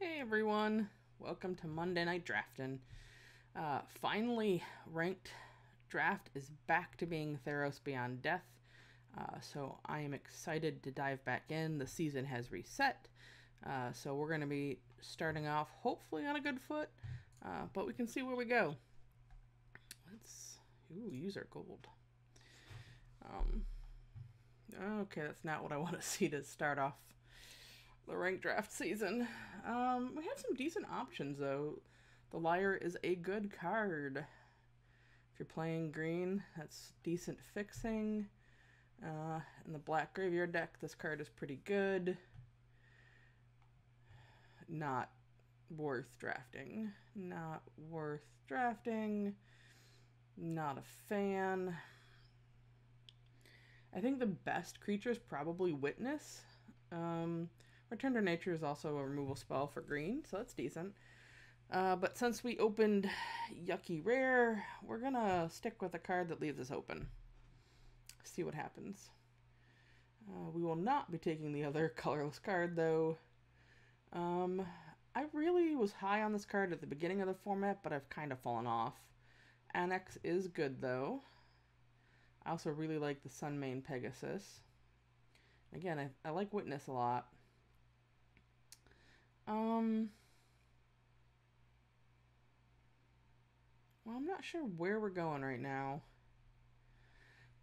Hey everyone, welcome to Monday Night Drafting. Uh, finally, ranked draft is back to being Theros Beyond Death, uh, so I am excited to dive back in. The season has reset, uh, so we're going to be starting off hopefully on a good foot, uh, but we can see where we go. Let's ooh use our gold. Um, okay, that's not what I want to see to start off the ranked draft season. Um, we have some decent options though. The Liar is a good card. If you're playing green, that's decent fixing. Uh, in the black graveyard deck, this card is pretty good. Not worth drafting. Not worth drafting. Not a fan. I think the best creature is probably Witness. Um, Return to Nature is also a removal spell for green, so that's decent. Uh, but since we opened Yucky Rare, we're gonna stick with a card that leaves us open. See what happens. Uh, we will not be taking the other colorless card, though. Um, I really was high on this card at the beginning of the format, but I've kind of fallen off. Anax is good, though. I also really like the Sunmane Pegasus. Again, I, I like Witness a lot. Um. Well, I'm not sure where we're going right now.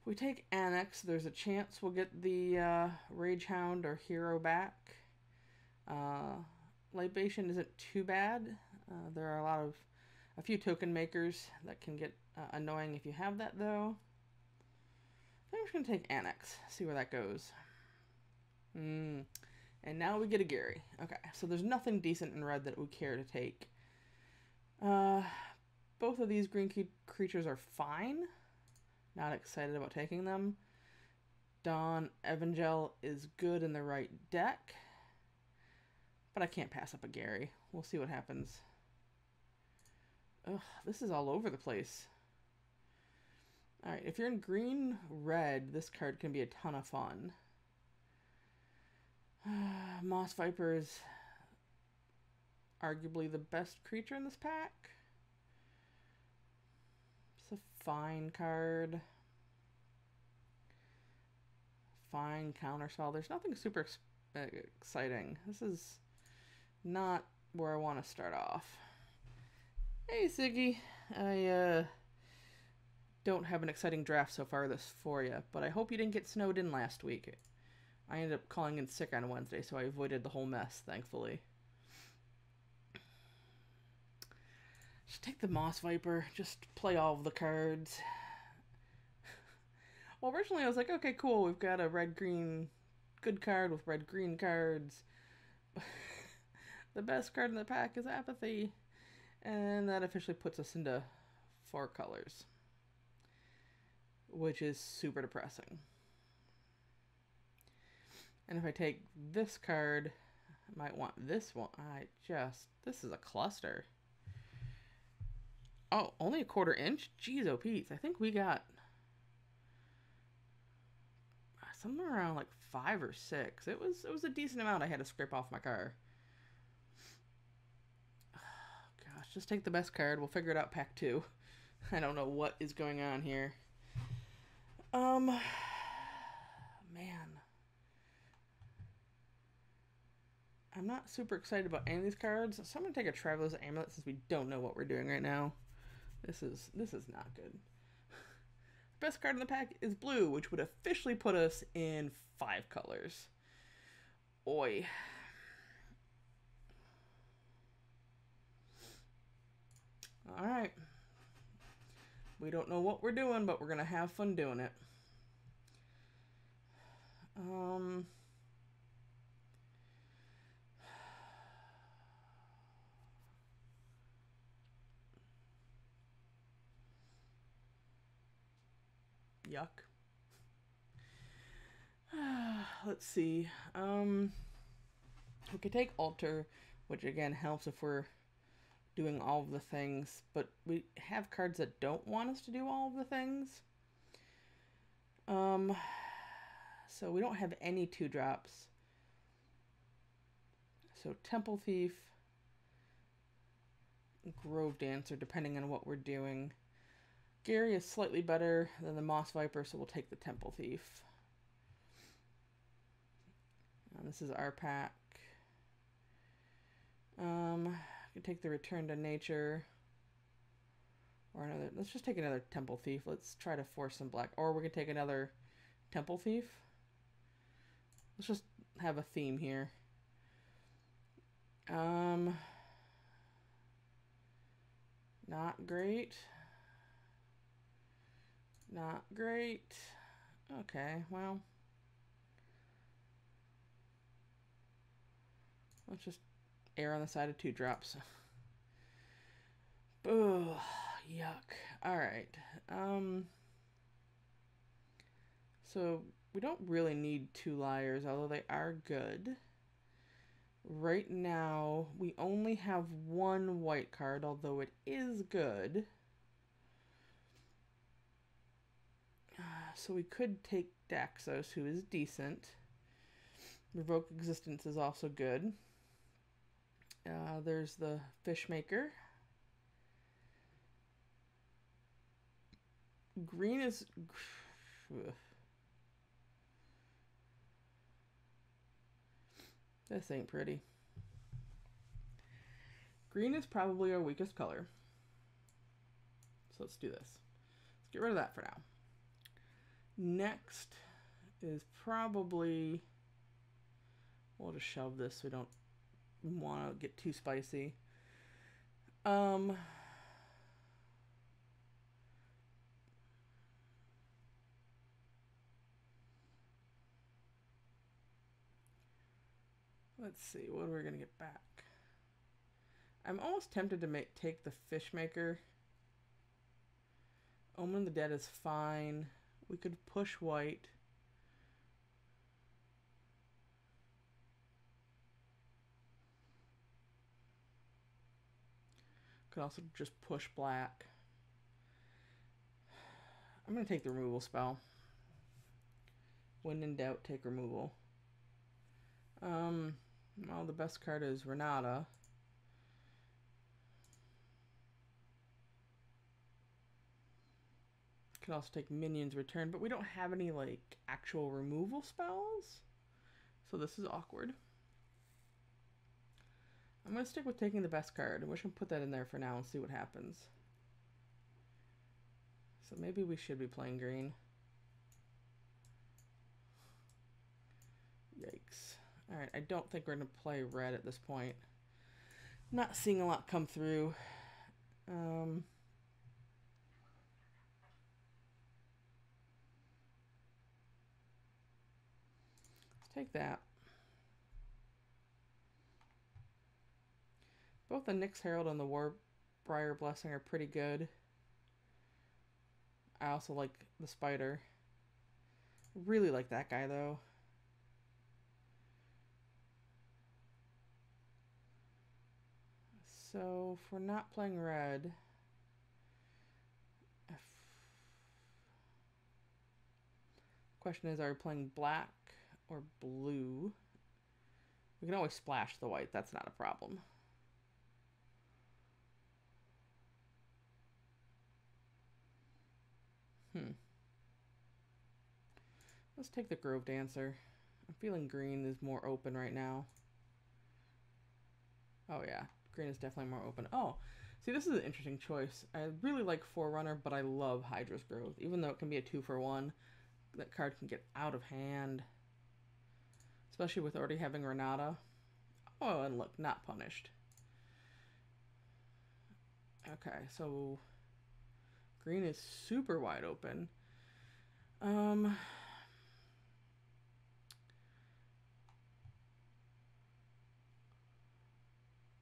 If we take Anax, there's a chance we'll get the uh, Rage Hound or Hero back. Uh, Libation isn't too bad. Uh, there are a lot of, a few token makers that can get uh, annoying if you have that though. I'm just going to take Anax, see where that goes. Hmm. And now we get a Gary. Okay, so there's nothing decent in red that we care to take. Uh, both of these green creatures are fine. Not excited about taking them. Dawn Evangel is good in the right deck. But I can't pass up a Gary. We'll see what happens. Ugh, this is all over the place. Alright, if you're in green, red, this card can be a ton of fun. Moss Viper is arguably the best creature in this pack. It's a fine card. Fine counterspell. There's nothing super uh, exciting. This is not where I want to start off. Hey, Siggy. I uh, don't have an exciting draft so far this for you, but I hope you didn't get snowed in last week. I ended up calling in sick on Wednesday, so I avoided the whole mess, thankfully. Just take the Moss Viper, just play all of the cards. well, originally I was like, okay, cool, we've got a red-green good card with red-green cards. the best card in the pack is Apathy. And that officially puts us into four colors. Which is super depressing. And if I take this card, I might want this one. I just, this is a cluster. Oh, only a quarter inch? Jeez, oh Pete. I think we got somewhere around like five or six. It was it was a decent amount I had to scrape off my car. gosh, just take the best card. We'll figure it out pack two. I don't know what is going on here. Um, man. I'm not super excited about any of these cards, so I'm gonna take a Traveler's Amulet since we don't know what we're doing right now. This is this is not good. The best card in the pack is blue, which would officially put us in five colors. Oi. Alright. We don't know what we're doing, but we're gonna have fun doing it. Um Yuck. Let's see. Um, we could take Altar, which again helps if we're doing all of the things, but we have cards that don't want us to do all of the things. Um, so we don't have any two drops. So Temple Thief, Grove Dancer, depending on what we're doing. Gary is slightly better than the Moss Viper, so we'll take the Temple Thief. And this is our pack. Um, I can take the Return to Nature. Or another, let's just take another Temple Thief. Let's try to force some black. Or we can take another Temple Thief. Let's just have a theme here. Um, not great. Not great. Okay, well. Let's just err on the side of two drops. Ugh, yuck. Alright. Um, so, we don't really need two liars, although they are good. Right now, we only have one white card, although it is good. So we could take Daxos, who is decent. Revoke Existence is also good. Uh, there's the Fishmaker. Green is... This ain't pretty. Green is probably our weakest color. So let's do this. Let's get rid of that for now. Next is probably... We'll just shove this we don't want to get too spicy. Um... Let's see, what are we going to get back? I'm almost tempted to make take the fish maker. Omen the Dead is fine. We could push white. Could also just push black. I'm going to take the removal spell. When in doubt, take removal. Um, well, the best card is Renata. Could also take minions return, but we don't have any like actual removal spells. So this is awkward. I'm going to stick with taking the best card. To put that in there for now and see what happens. So maybe we should be playing green. Yikes. Alright, I don't think we're going to play red at this point. Not seeing a lot come through. Um, take that. Both the Nyx Herald and the Warbriar Blessing are pretty good. I also like the Spider. Really like that guy, though. So if we're not playing red, question is, are we playing black or blue? We can always splash the white. That's not a problem. Hmm. Let's take the Grove Dancer. I'm feeling green is more open right now. Oh yeah, Green is definitely more open. Oh, see, this is an interesting choice. I really like Forerunner, but I love Hydra's Growth. Even though it can be a two for one, that card can get out of hand. Especially with already having Renata. Oh, and look, not punished. Okay, so green is super wide open. Um,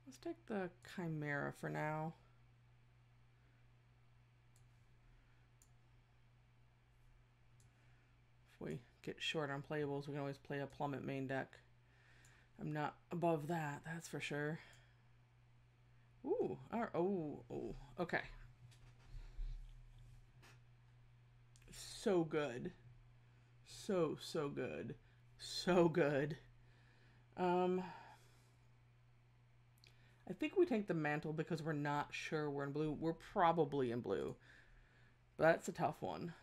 Let's take the Chimera for now. If we get short on playables, we can always play a Plummet main deck. I'm not above that, that's for sure. Ooh, our, oh, oh, okay. So good. So, so good. So good. Um... I think we take the mantle because we're not sure we're in blue. We're probably in blue. But that's a tough one.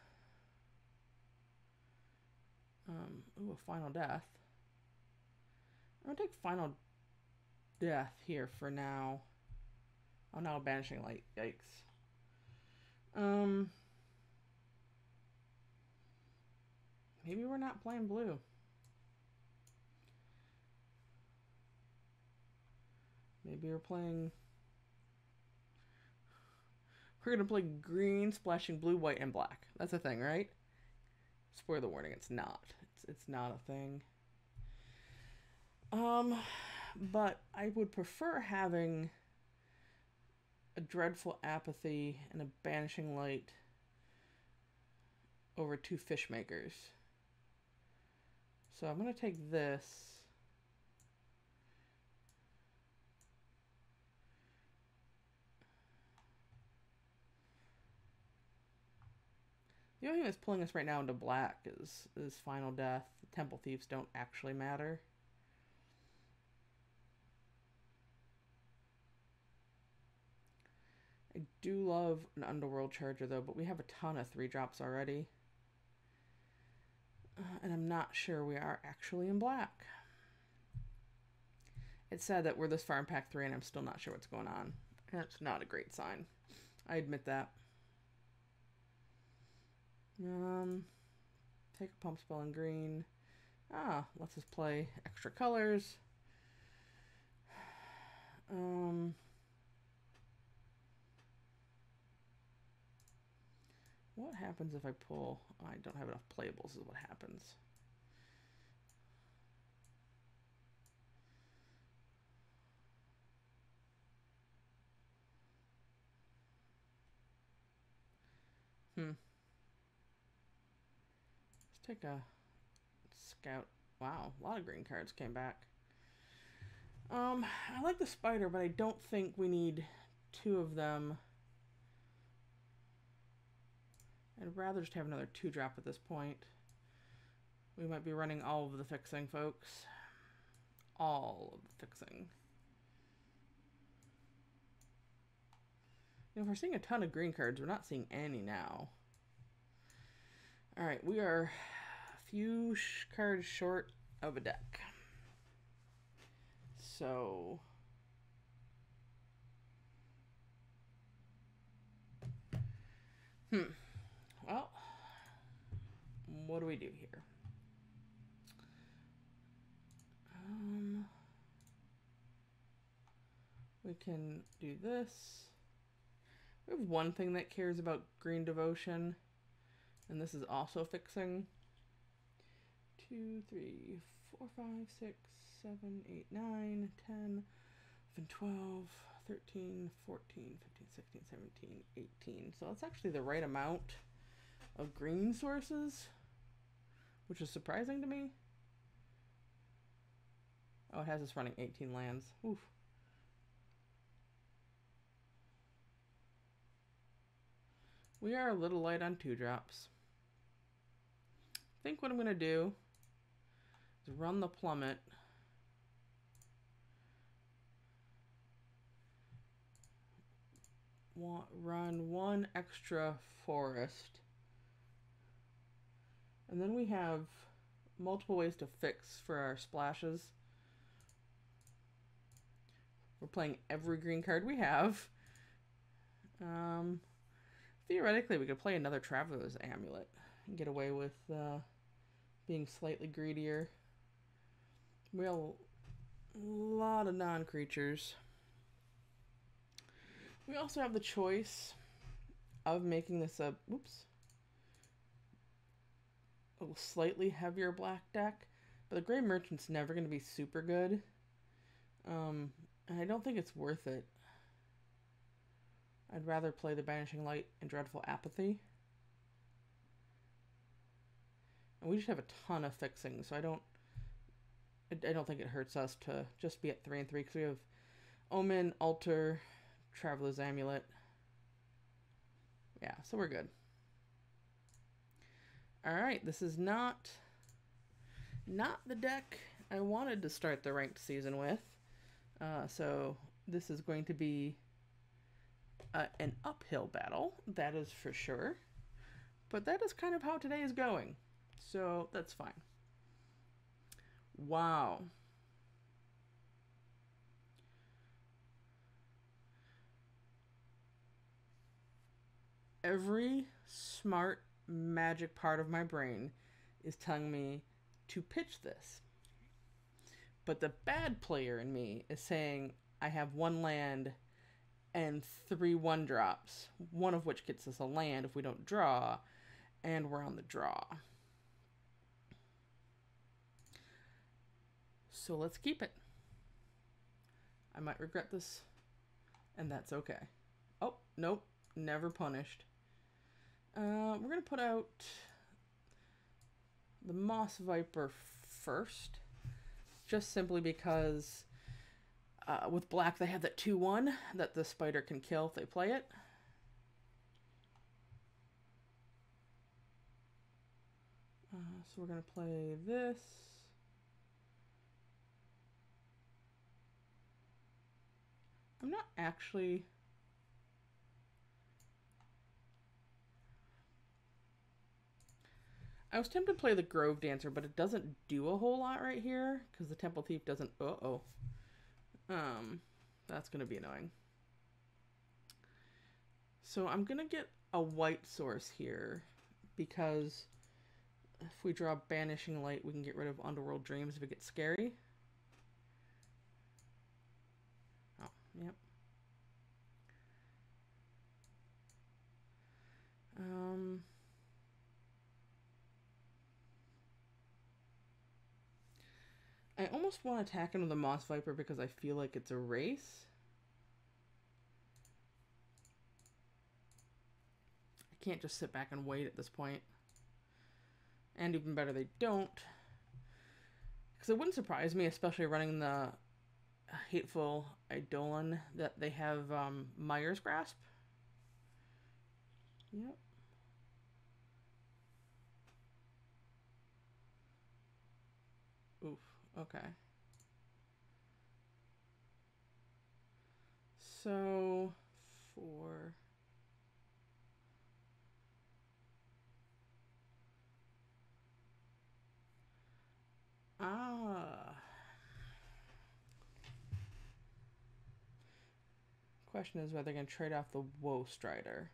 Um, ooh, a final death. I'm gonna take final death here for now. Oh no, banishing light. Yikes. Um Maybe we're not playing blue. Maybe we're playing... We're to play green, splashing blue, white, and black. That's a thing, right? Spoiler warning, it's not. It's, it's not a thing. Um, but I would prefer having a dreadful apathy and a banishing light over two fishmakers. So I'm going to take this. The only thing that's pulling us right now into black is, is Final Death. The Temple Thieves don't actually matter. I do love an Underworld Charger though, but we have a ton of 3 drops already. Uh, and I'm not sure we are actually in black. It's sad that we're this far in pack three and I'm still not sure what's going on. That's not a great sign. I admit that. Um, take a pump spell in green. Ah, let's just play extra colors. Um, What happens if I pull? I don't have enough playables is what happens. Hmm. Take a scout. Wow, a lot of green cards came back. Um, I like the spider, but I don't think we need two of them. I'd rather just have another two drop at this point. We might be running all of the fixing, folks. All of the fixing. You know, if we're seeing a ton of green cards, we're not seeing any now. Alright, we are a few cards short of a deck. So... Hmm. Well, what do we do here? Um, we can do this. We have one thing that cares about green devotion, and this is also fixing. Two, three, four, five, six, seven, eight, nine, ten, eleven, twelve, thirteen, fourteen, fifteen, sixteen, seventeen, eighteen. So that's actually the right amount of green sources, which is surprising to me. Oh, it has us running 18 lands. Oof. We are a little light on two drops. I think what I'm going to do is run the plummet. run one extra forest and then we have multiple ways to fix for our splashes. We're playing every green card we have. Um, theoretically, we could play another Traveler's Amulet and get away with uh, being slightly greedier. We have a lot of non-creatures. We also have the choice of making this a... Whoops a slightly heavier black deck, but the Gray Merchant's never going to be super good. Um, and I don't think it's worth it. I'd rather play the Banishing Light and Dreadful Apathy. And we just have a ton of fixing, so I don't I don't think it hurts us to just be at 3 and 3 because we have Omen, Altar, Traveler's Amulet. Yeah, so we're good. All right, this is not not the deck I wanted to start the ranked season with. Uh, so this is going to be uh, an uphill battle, that is for sure. But that is kind of how today is going. So that's fine. Wow. Every smart magic part of my brain is telling me to pitch this. But the bad player in me is saying I have one land and three one drops, one of which gets us a land if we don't draw, and we're on the draw. So let's keep it. I might regret this, and that's okay. Oh, nope, never punished. Uh, we're to put out the Moss Viper first, just simply because uh, with black they have that 2-1 that the spider can kill if they play it. Uh, so we're to play this. I'm not actually... I was tempted to play the Grove Dancer, but it doesn't do a whole lot right here because the Temple Thief doesn't. Uh oh. Um, that's gonna be annoying. So I'm gonna get a white source here because if we draw Banishing Light, we can get rid of Underworld Dreams if it gets scary. Oh, yep. Um. I almost want to attack him with the Moss Viper because I feel like it's a race. I can't just sit back and wait at this point. And even better, they don't. Because it wouldn't surprise me, especially running the Hateful Eidolon, that they have um, Mire's Grasp. Yep. Oof. Okay. So, four. Ah. Question is whether they're going to trade off the Woe Strider.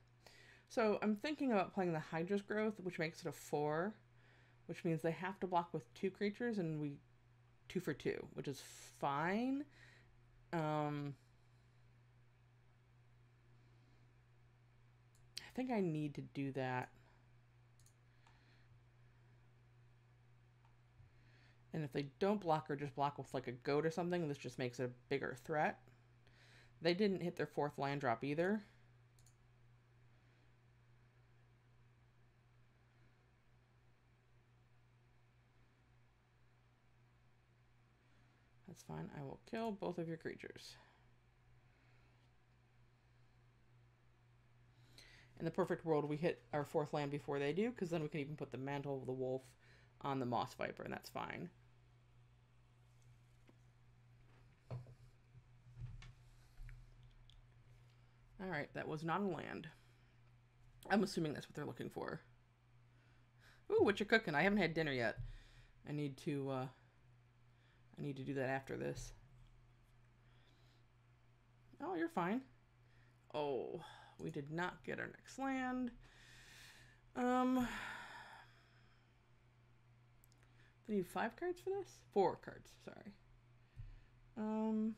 So I'm thinking about playing the Hydra's Growth, which makes it a four, which means they have to block with two creatures, and we two for two, which is fine. Um, I think I need to do that. And if they don't block or just block with like a goat or something, this just makes it a bigger threat. They didn't hit their fourth land drop either. That's fine. I will kill both of your creatures. In the perfect world, we hit our fourth land before they do, because then we can even put the Mantle of the Wolf on the Moss Viper, and that's fine. Alright, that was not a land. I'm assuming that's what they're looking for. Ooh, what you cooking? I haven't had dinner yet. I need to, uh, I need to do that after this. Oh, you're fine. Oh, we did not get our next land. Um, do need five cards for this? Four cards, sorry. Um,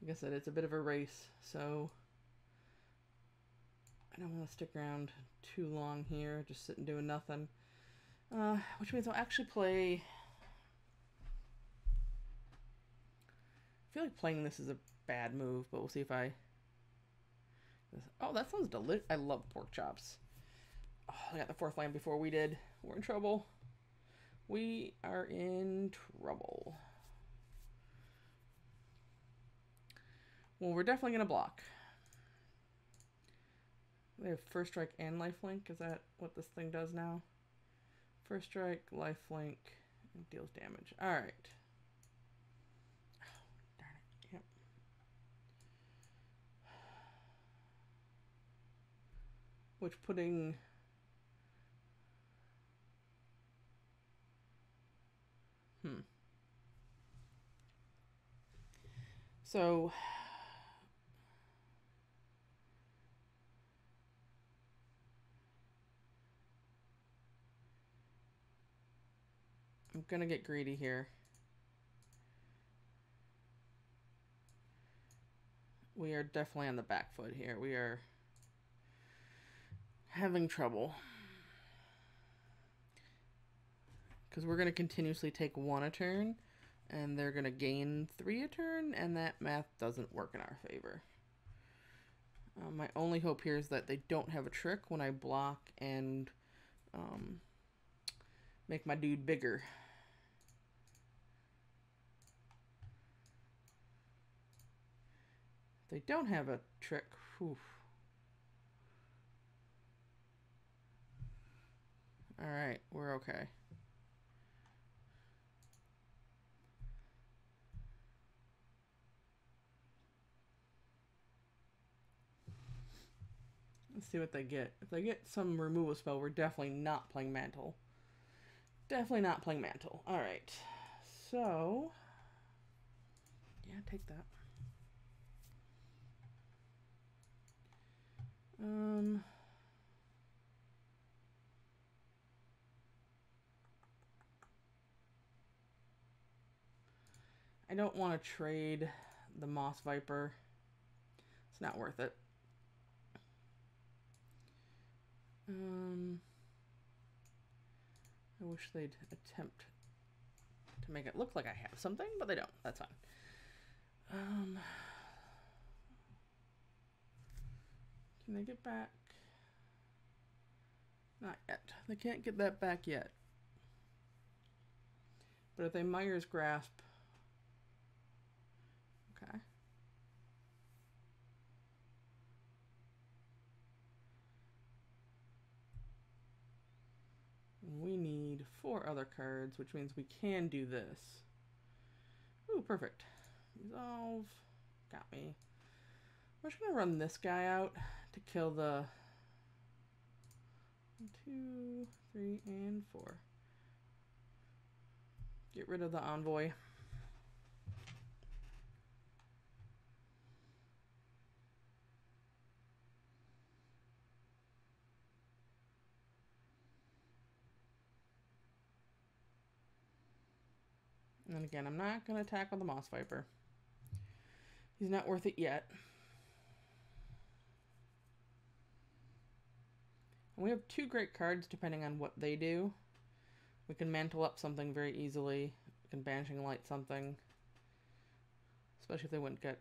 like I said, it's a bit of a race, so I don't want to stick around too long here, just sitting doing nothing. Uh, which means I'll actually play... I feel like playing this is a bad move, but we'll see if I... Oh, that sounds delicious. I love pork chops. Oh, I got the fourth land before we did. We're in trouble. We are in trouble. Well, we're definitely going to block. They have first strike and lifelink. Is that what this thing does now? First strike, life link, deals damage. All right. Darn it. Yep. Which putting Hmm. So I'm gonna get greedy here. We are definitely on the back foot here. We are having trouble. Because we're going to continuously take one a turn, and they're going to gain three a turn, and that math doesn't work in our favor. Uh, my only hope here is that they don't have a trick when I block and um, make my dude bigger. They don't have a trick, whew. Alright, we're okay. Let's see what they get. If they get some removal spell, we're definitely not playing Mantle. Definitely not playing Mantle. Alright. So... Yeah, take that. Um... I don't want to trade the Moss Viper. It's not worth it. Um, I wish they'd attempt to make it look like I have something, but they don't. That's fine. Um, can they get back? Not yet. They can't get that back yet. But if they Mire's Grasp, okay. we need four other cards, which means we can do this. Ooh, perfect. Resolve. Got me. We're just going to run this guy out to kill the two, three, and four. Get rid of the envoy. And again, I'm not going to attack with the Moss Viper. He's not worth it yet. We have two great cards depending on what they do. We can mantle up something very easily. We can Banishing Light something. Especially if they wouldn't get...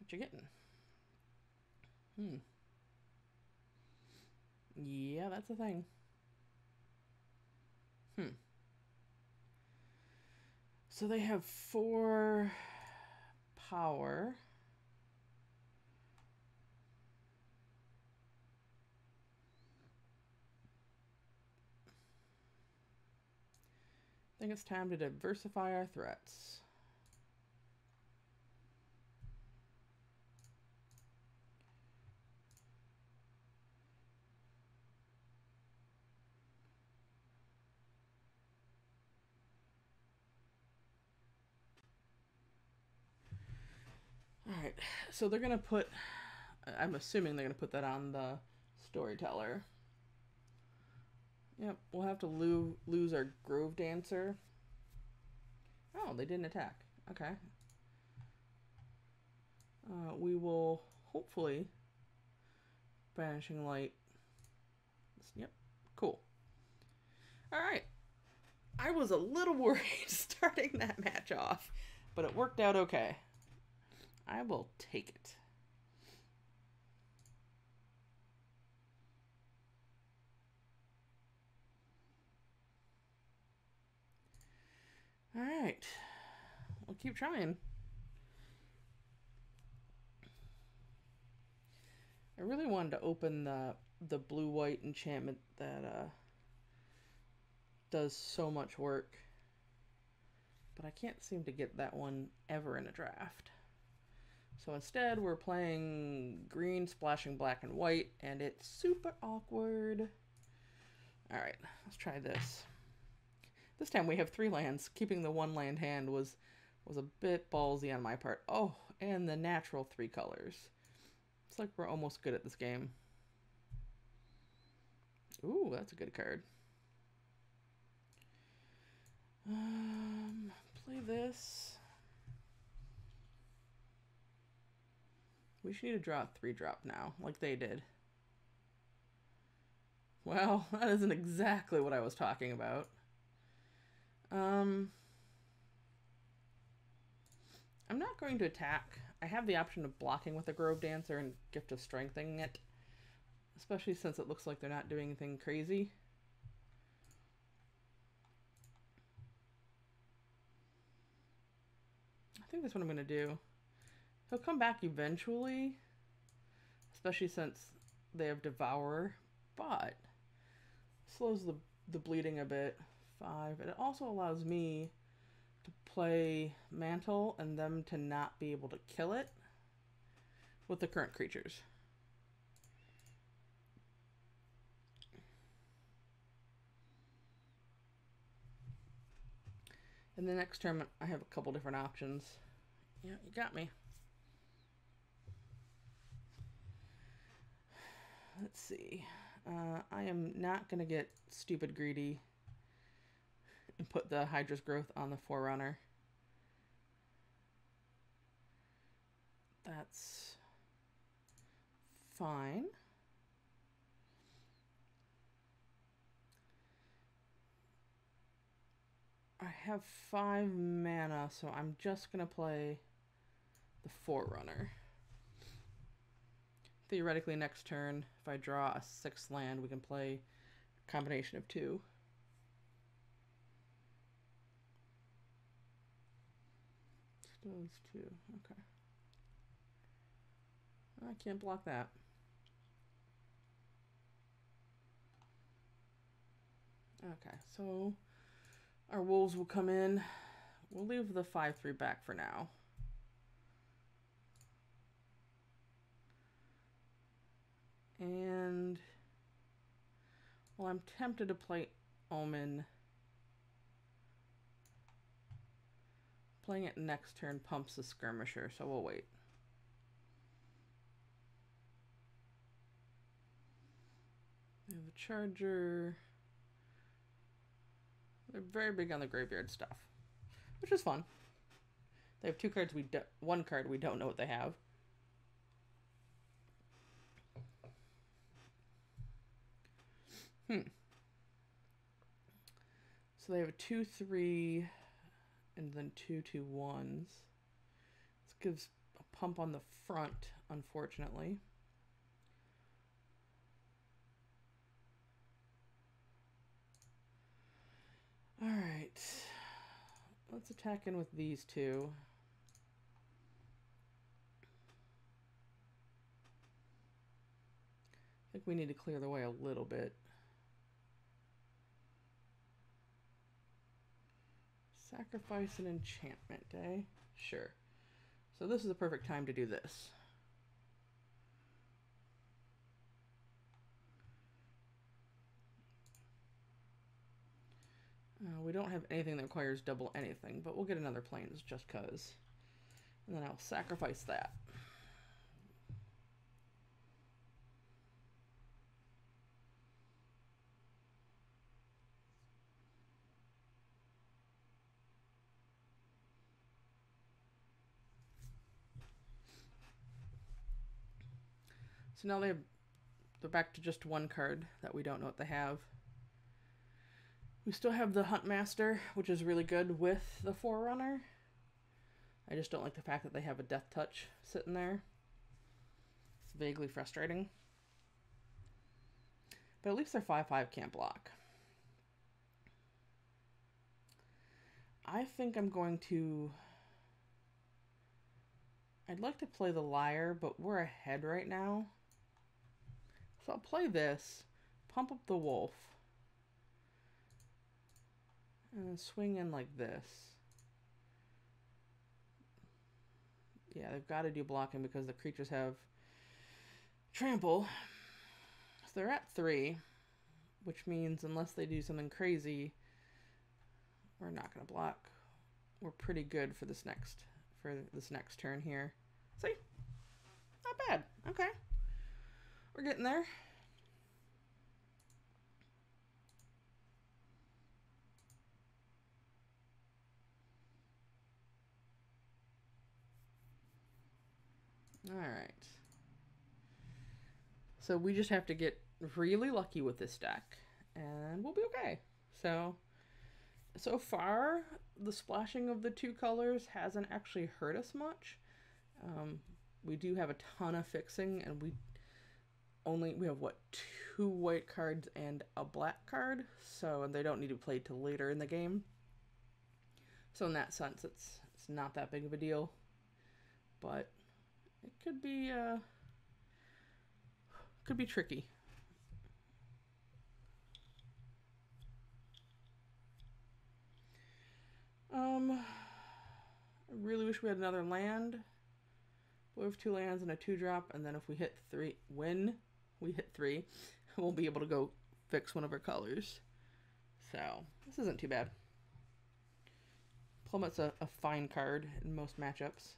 What you're getting? Hmm. Yeah, that's a thing. Hmm. So they have four power. I think it's time to diversify our threats. All right, so they're gonna put. I'm assuming they're gonna put that on the storyteller. Yep, we'll have to lo lose our Grove Dancer. Oh, they didn't attack. Okay. Uh, we will hopefully banishing light. Yep, cool. All right. I was a little worried starting that match off, but it worked out okay. I will take it. All right. We'll keep trying. I really wanted to open the the blue white enchantment that uh, does so much work. But I can't seem to get that one ever in a draft. So instead, we're playing green, splashing black and white, and it's super awkward. All right, let's try this. This time we have three lands. Keeping the one land hand was was a bit ballsy on my part. Oh, and the natural three colors. It's like we're almost good at this game. Ooh, that's a good card. Um, play this. We should need to draw a three drop now, like they did. Well, that isn't exactly what I was talking about. Um, I'm not going to attack. I have the option of blocking with a Grove Dancer and Gift of Strengthening it, especially since it looks like they're not doing anything crazy. I think that's what I'm going to do. He'll come back eventually, especially since they have Devourer, but slows the, the bleeding a bit. Five. And It also allows me to play Mantle and them to not be able to kill it with the current creatures. In the next turn, I have a couple different options. Yeah, you got me. Let's see. Uh, I am not going to get stupid greedy and put the Hydra's growth on the Forerunner. That's fine. I have five mana, so I'm just going to play the Forerunner. Theoretically, next turn, if I draw a sixth land, we can play a combination of two. Those two, okay. I can't block that. Okay, so our wolves will come in. We'll leave the 5-3 back for now. And well, I'm tempted to play Omen. Playing it next turn pumps the skirmisher, so we'll wait. We have a charger. They're very big on the graveyard stuff, which is fun. They have two cards we do one card we don't know what they have. Hmm. So they have a 2 3 and then two two ones. This gives a pump on the front, unfortunately. Alright. Let's attack in with these two. I think we need to clear the way a little bit. Sacrifice an enchantment, eh? Sure. So this is the perfect time to do this. Uh, we don't have anything that requires double anything, but we'll get another planes just cuz. And then I'll sacrifice that. Now they have, they're back to just one card that we don't know what they have. We still have the Huntmaster, which is really good with the Forerunner. I just don't like the fact that they have a Death Touch sitting there. It's vaguely frustrating. But at least their 5-5 can't block. I think I'm going to... I'd like to play the Liar, but we're ahead right now. So I'll play this, pump up the wolf, and swing in like this. Yeah, they've got to do blocking because the creatures have trample. So they're at three, which means unless they do something crazy, we're not going to block. We're pretty good for this next for this next turn here. See? Not bad. Okay. We're getting there. All right. So we just have to get really lucky with this deck and we'll be okay. So, so far, the splashing of the two colors hasn't actually hurt us much. Um, we do have a ton of fixing and we only, we have what, two white cards and a black card. So, they don't need to play till later in the game. So in that sense, it's, it's not that big of a deal. But it could be, uh, could be tricky. Um, I really wish we had another land. We have two lands and a two drop, and then if we hit three, when we hit three, we'll be able to go fix one of our colors. So this isn't too bad. Plummet's a, a fine card in most matchups.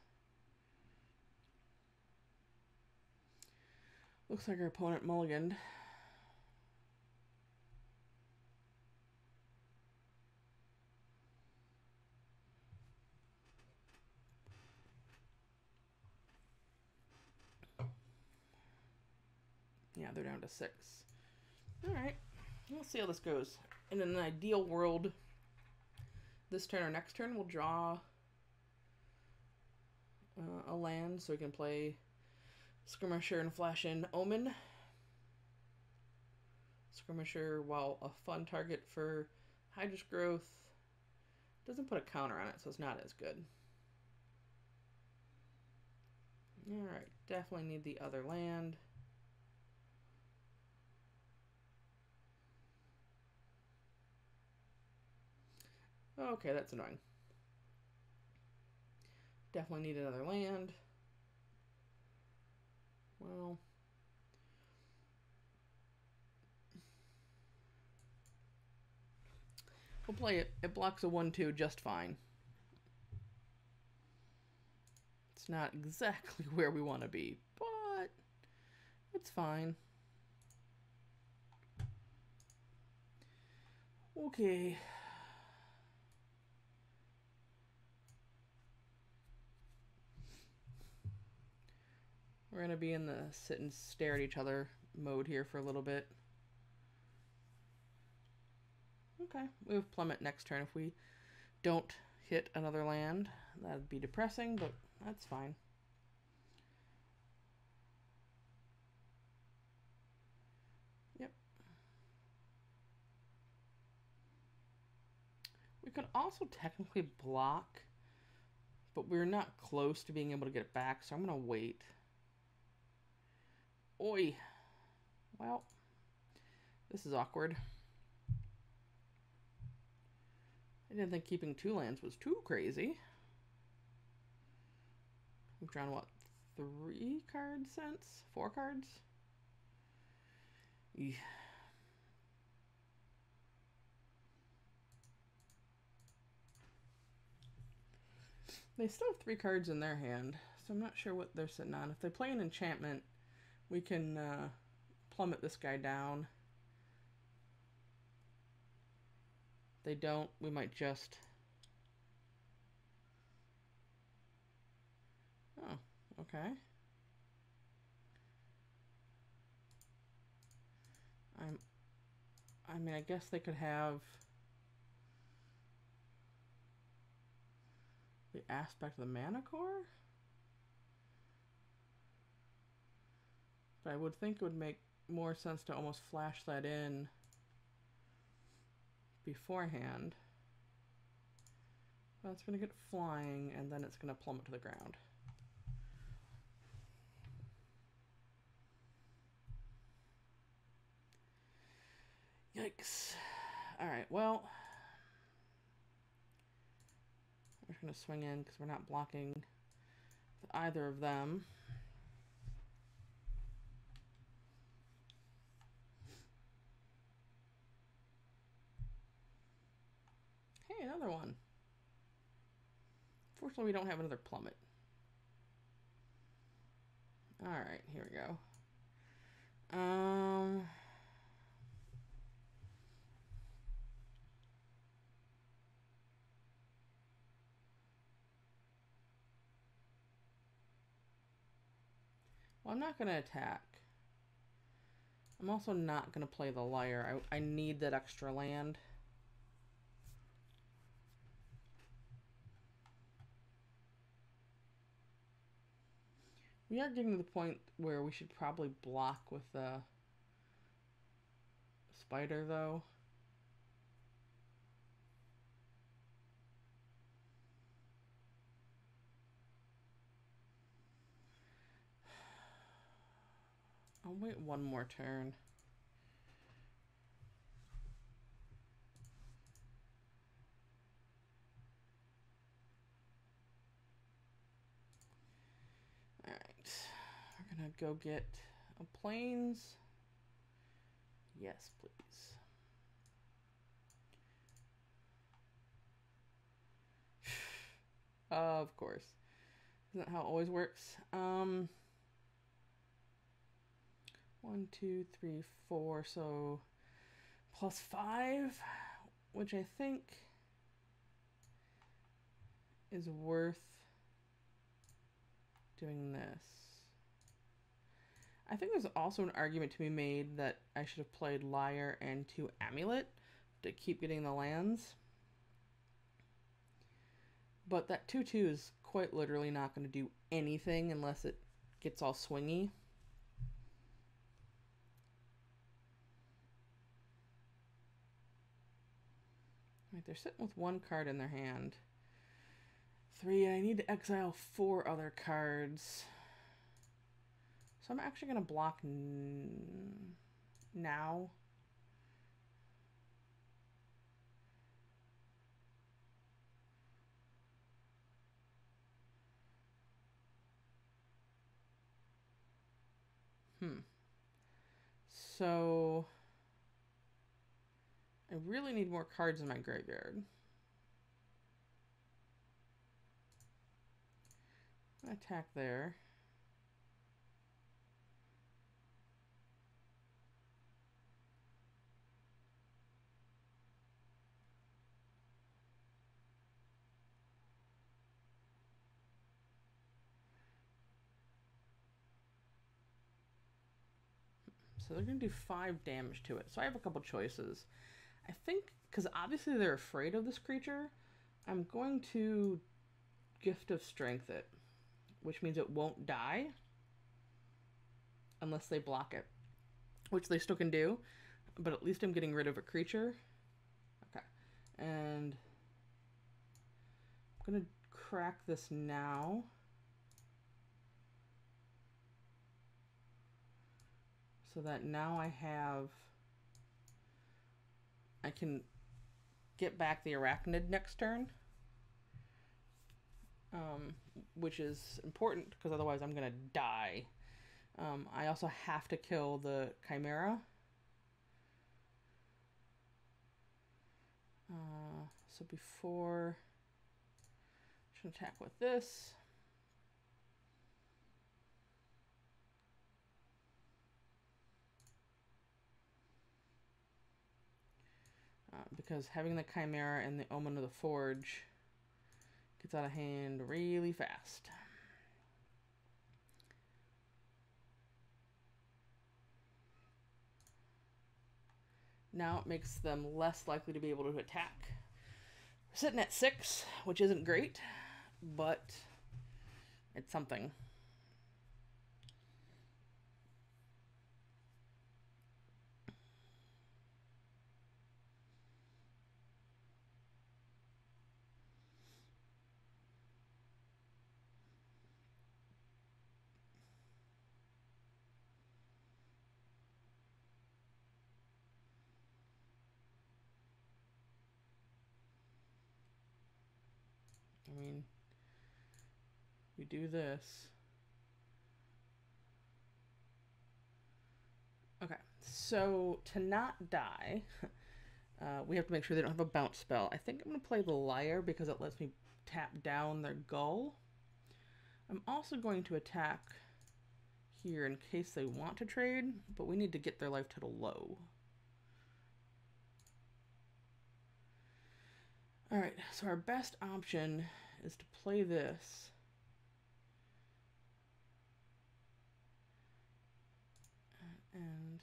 Looks like our opponent mulliganed. Yeah, they're down to six. Alright, we'll see how this goes. In an ideal world, this turn or next turn, we'll draw uh, a land so we can play Skirmisher and Flash in Omen. Skirmisher, while a fun target for Hydra's growth, doesn't put a counter on it, so it's not as good. Alright, definitely need the other land. Okay, that's annoying. Definitely need another land. Well. We'll play it. It blocks a 1-2 just fine. It's not exactly where we want to be, but it's fine. Okay. We're going to be in the sit and stare at each other mode here for a little bit. Okay, we have plummet next turn. If we don't hit another land, that'd be depressing, but that's fine. Yep. We could also technically block, but we're not close to being able to get it back, so I'm going to wait. Oi. Well, this is awkward. I didn't think keeping two lands was too crazy. We've drawn, what, three cards since? Four cards? Yeah. They still have three cards in their hand, so I'm not sure what they're sitting on. If they play an enchantment, we can uh, plummet this guy down. they don't, we might just... Oh, okay. I'm, I mean, I guess they could have the aspect of the mana core? But I would think it would make more sense to almost flash that in beforehand. Well, it's going to get flying, and then it's going to plummet to the ground. Yikes. Alright, well. We're going to swing in because we're not blocking either of them. Another one. Fortunately, we don't have another plummet. Alright, here we go. Um... Well, I'm not going to attack. I'm also not going to play the liar. I, I need that extra land. We are getting to the point where we should probably block with the spider, though. I'll wait one more turn. Alright, we're gonna go get a plains. Yes, please. of course. Isn't that how it always works? Um... One, two, three, four. So plus five, which I think is worth doing this. I think there's also an argument to be made that I should have played Liar and two Amulet to keep getting the lands. But that 2-2 is quite literally not going to do anything unless it gets all swingy. Right, they're sitting with one card in their hand. Three, I need to exile four other cards. So I'm actually going to block now. Hmm. So I really need more cards in my graveyard. Attack there. So they're going to do 5 damage to it. So I have a couple choices. I think, because obviously they're afraid of this creature, I'm going to Gift of Strength it, which means it won't die unless they block it, which they still can do, but at least I'm getting rid of a creature. Okay, and I'm going to crack this now. So that now I have I can get back the arachnid next turn. Um, which is important because otherwise I'm going to die. Um, I also have to kill the chimera. Uh, so before, I should attack with this. Uh, because having the Chimera and the Omen of the Forge gets out of hand really fast. Now it makes them less likely to be able to attack. We're sitting at six, which isn't great, but it's something. Do this. Okay, so to not die, uh, we have to make sure they don't have a bounce spell. I think I'm going to play the Liar because it lets me tap down their Gull. I'm also going to attack here in case they want to trade, but we need to get their life total low. Alright, so our best option is to play this. And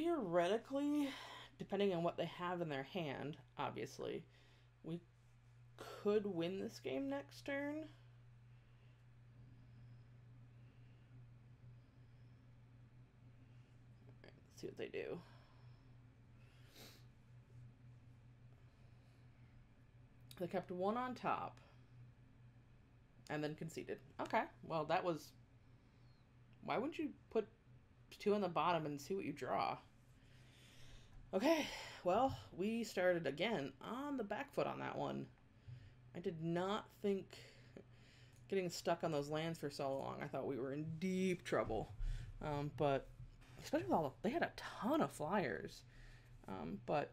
theoretically, depending on what they have in their hand, obviously, we could win this game next turn. see what they do. They kept one on top and then conceded. Okay, well, that was. Why wouldn't you put two on the bottom and see what you draw. Okay, well, we started again on the back foot on that one. I did not think getting stuck on those lands for so long. I thought we were in deep trouble. Um, but especially with all the, they had a ton of flyers. Um, but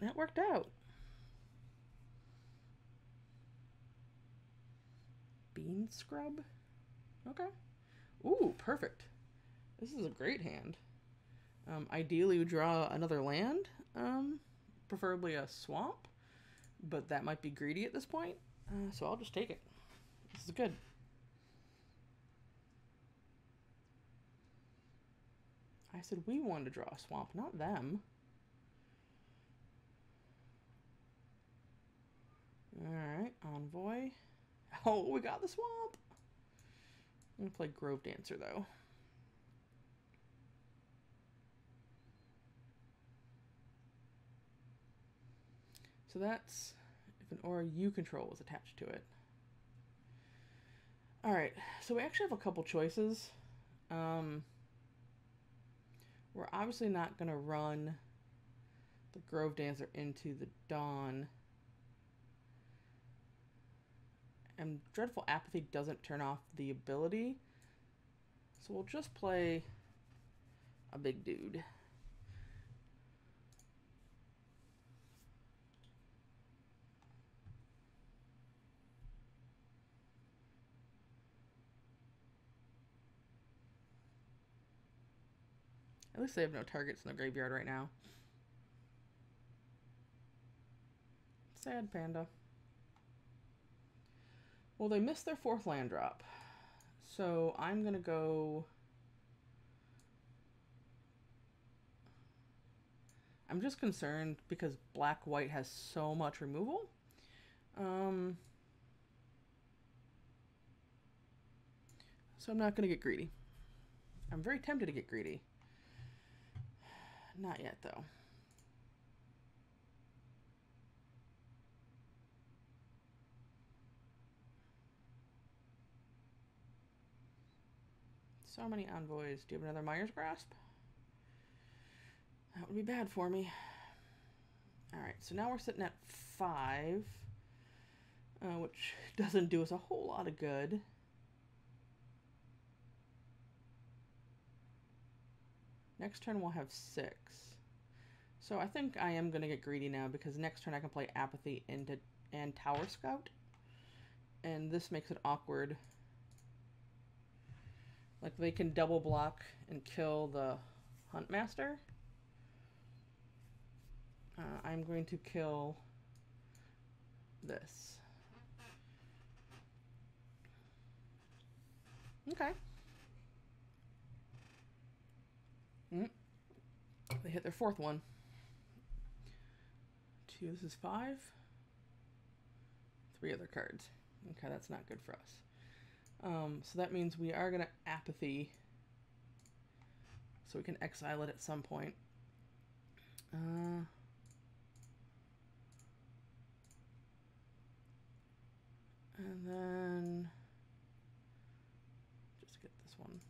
that worked out. Bean scrub? Okay. Ooh, perfect. This is a great hand. Um, ideally, you draw another land, um, preferably a swamp, but that might be greedy at this point, uh, so I'll just take it. This is good. I said we wanted to draw a swamp, not them. Alright, Envoy. Oh, we got the swamp! I'm gonna play Grove Dancer, though. So that's if an you control was attached to it. Alright, so we actually have a couple choices. Um, we're obviously not going to run the Grove Dancer into the Dawn. And Dreadful Apathy doesn't turn off the ability. So we'll just play a big dude. At least they have no targets in the graveyard right now. Sad panda. Well, they missed their fourth land drop. So I'm going to go... I'm just concerned because black-white has so much removal. Um, so I'm not going to get greedy. I'm very tempted to get greedy. Not yet, though. So many envoys. Do you have another Mire's Grasp? That would be bad for me. Alright, so now we're sitting at five, uh, which doesn't do us a whole lot of good. Next turn we'll have six. So I think I am going to get greedy now because next turn I can play Apathy into and Tower Scout. And this makes it awkward. Like they can double block and kill the Huntmaster. Uh, I'm going to kill this. Okay. Mm. They hit their fourth one. Two, this is five. Three other cards. Okay, that's not good for us. Um, so that means we are going to apathy. So we can exile it at some point. Uh, and then just get this one.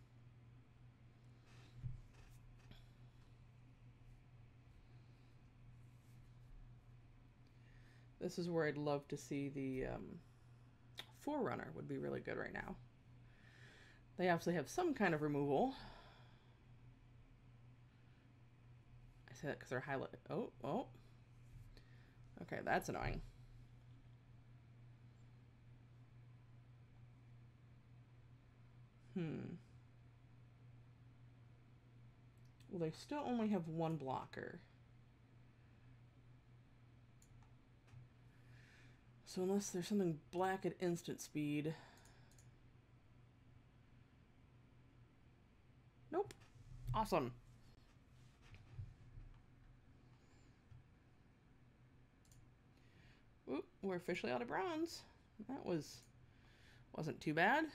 This is where I'd love to see the um, Forerunner would be really good right now. They obviously have some kind of removal. I say that because they're highlighted. Oh, oh. Okay, that's annoying. Hmm. Well, they still only have one blocker. So unless there's something black at instant speed... Nope. Awesome. Oop, we're officially out of bronze. That was... wasn't too bad.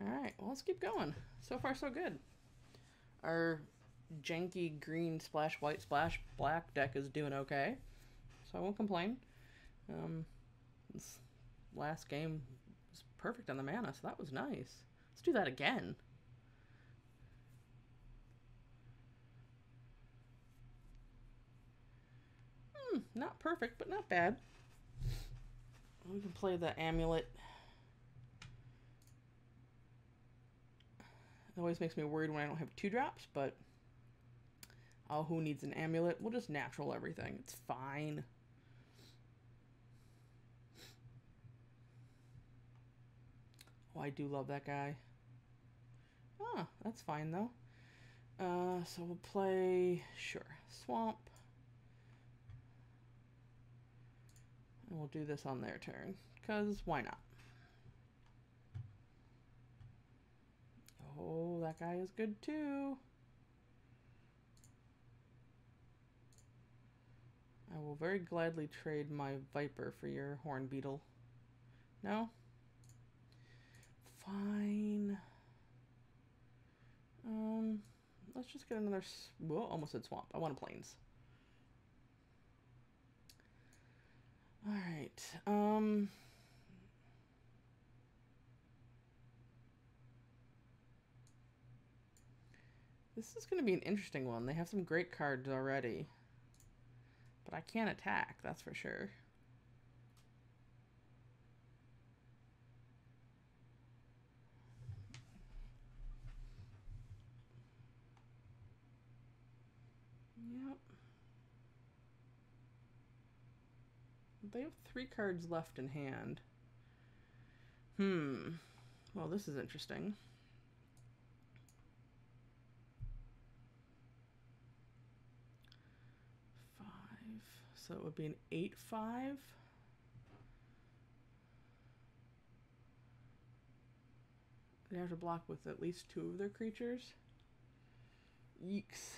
Alright, well let's keep going. So far so good. Our janky green splash, white splash, black deck is doing okay. So I won't complain. Um, this last game was perfect on the mana, so that was nice. Let's do that again. Hmm, not perfect, but not bad. We can play the amulet. It always makes me worried when I don't have two drops, but Oh, who needs an amulet? We'll just natural everything. It's fine. Oh, I do love that guy. Ah, that's fine though. Uh, so we'll play, sure, Swamp. And we'll do this on their turn, because why not? Oh, that guy is good too. I will very gladly trade my Viper for your Horn Beetle. No? Fine. Um, let's just get another... Whoa, almost said Swamp. I want a Plains. Alright, um... This is going to be an interesting one. They have some great cards already. But I can't attack, that's for sure. Yep. They have three cards left in hand. Hmm. Well, this is interesting. So it would be an 8 5. They have to block with at least two of their creatures. Yeeks.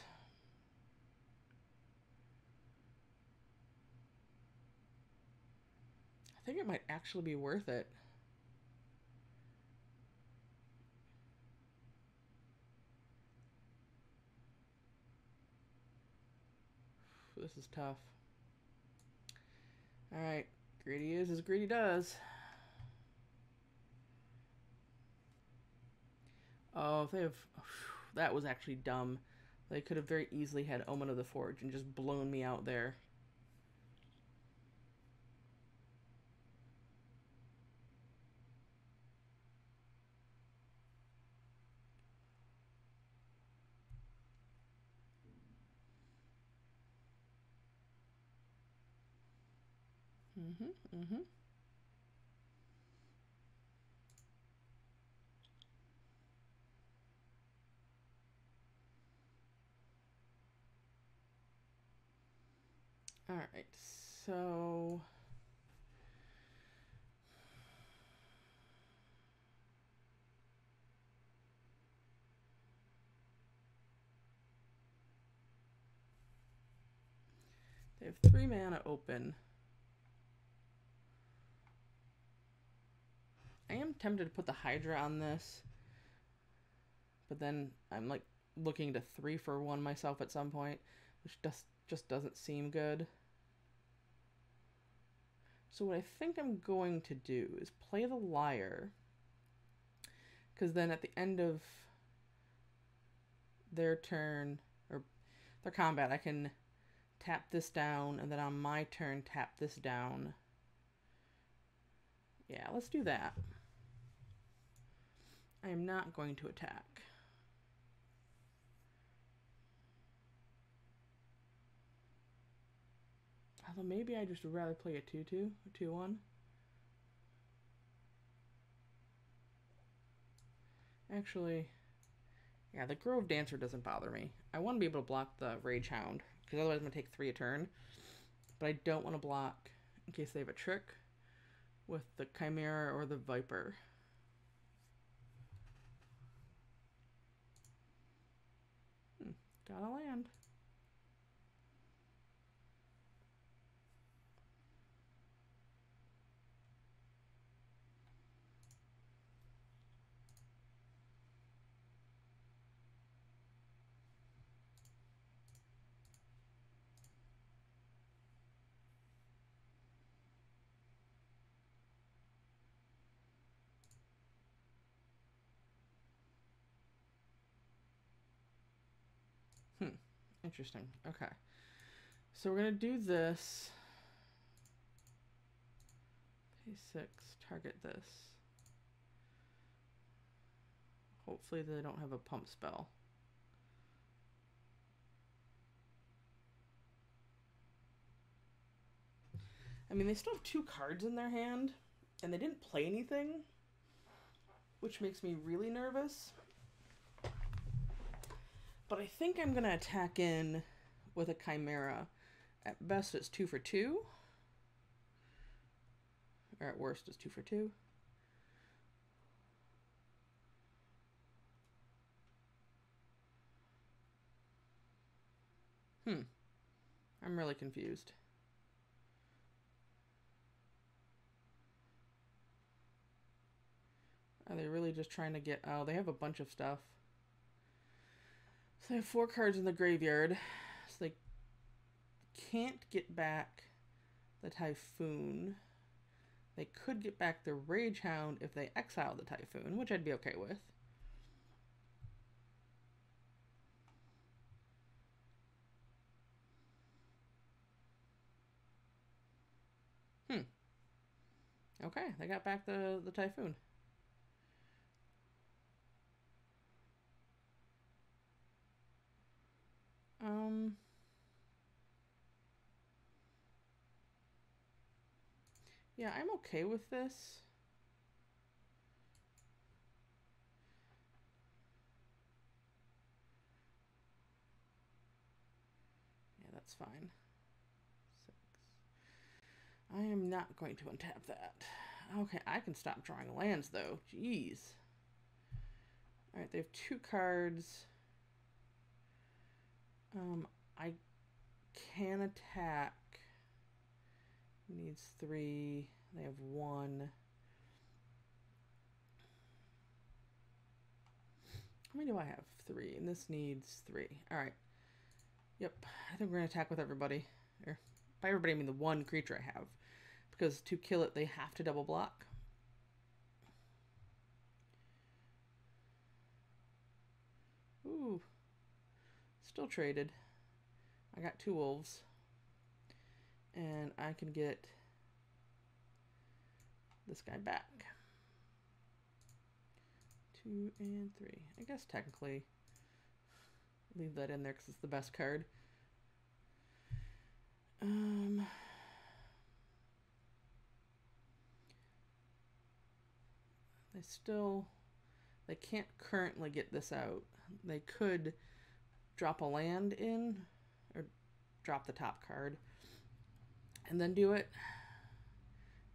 I think it might actually be worth it. This is tough. Alright, greedy is as greedy does. Oh, they have... That was actually dumb. They could have very easily had Omen of the Forge and just blown me out there. Mm-hmm. Mm-hmm. All right, so They have three mana open. I am tempted to put the Hydra on this. But then I'm like looking to three for one myself at some point, which just just doesn't seem good. So what I think I'm going to do is play the liar. Because then at the end of their turn, or their combat, I can tap this down, and then on my turn, tap this down. Yeah, let's do that. I am not going to attack. Although maybe I just would rather play a 2-2, a 2-1. Actually, yeah, the Grove Dancer doesn't bother me. I want to be able to block the Rage Hound, because otherwise I'm going to take three a turn. But I don't want to block in case they have a trick with the Chimera or the Viper. Hmm, got a land. Interesting. Okay. So we're going to do this. Pay 6, target this. Hopefully they don't have a pump spell. I mean, they still have two cards in their hand, and they didn't play anything, which makes me really nervous. But I think I'm going to attack in with a Chimera. At best, it's two for two. Or at worst, it's two for two. Hmm. I'm really confused. Are they really just trying to get... Oh, they have a bunch of stuff. So they have four cards in the graveyard. So they can't get back the Typhoon. They could get back the Rage Hound if they exile the Typhoon, which I'd be okay with. Hmm. Okay, they got back the, the Typhoon. Um, yeah, I'm okay with this. Yeah, that's fine. Six. I am not going to untap that. Okay, I can stop drawing lands, though. Jeez. Alright, they have two cards. Um, I can attack. Needs three. They have one. How many do I have? Three. And this needs three. Alright. Yep. I think we're going to attack with everybody. Or, by everybody, I mean the one creature I have. Because to kill it, they have to double block. Ooh. Still traded. I got two wolves. And I can get this guy back. Two and three. I guess technically leave that in there because it's the best card. Um, they still, they can't currently get this out. They could drop a land in or drop the top card and then do it.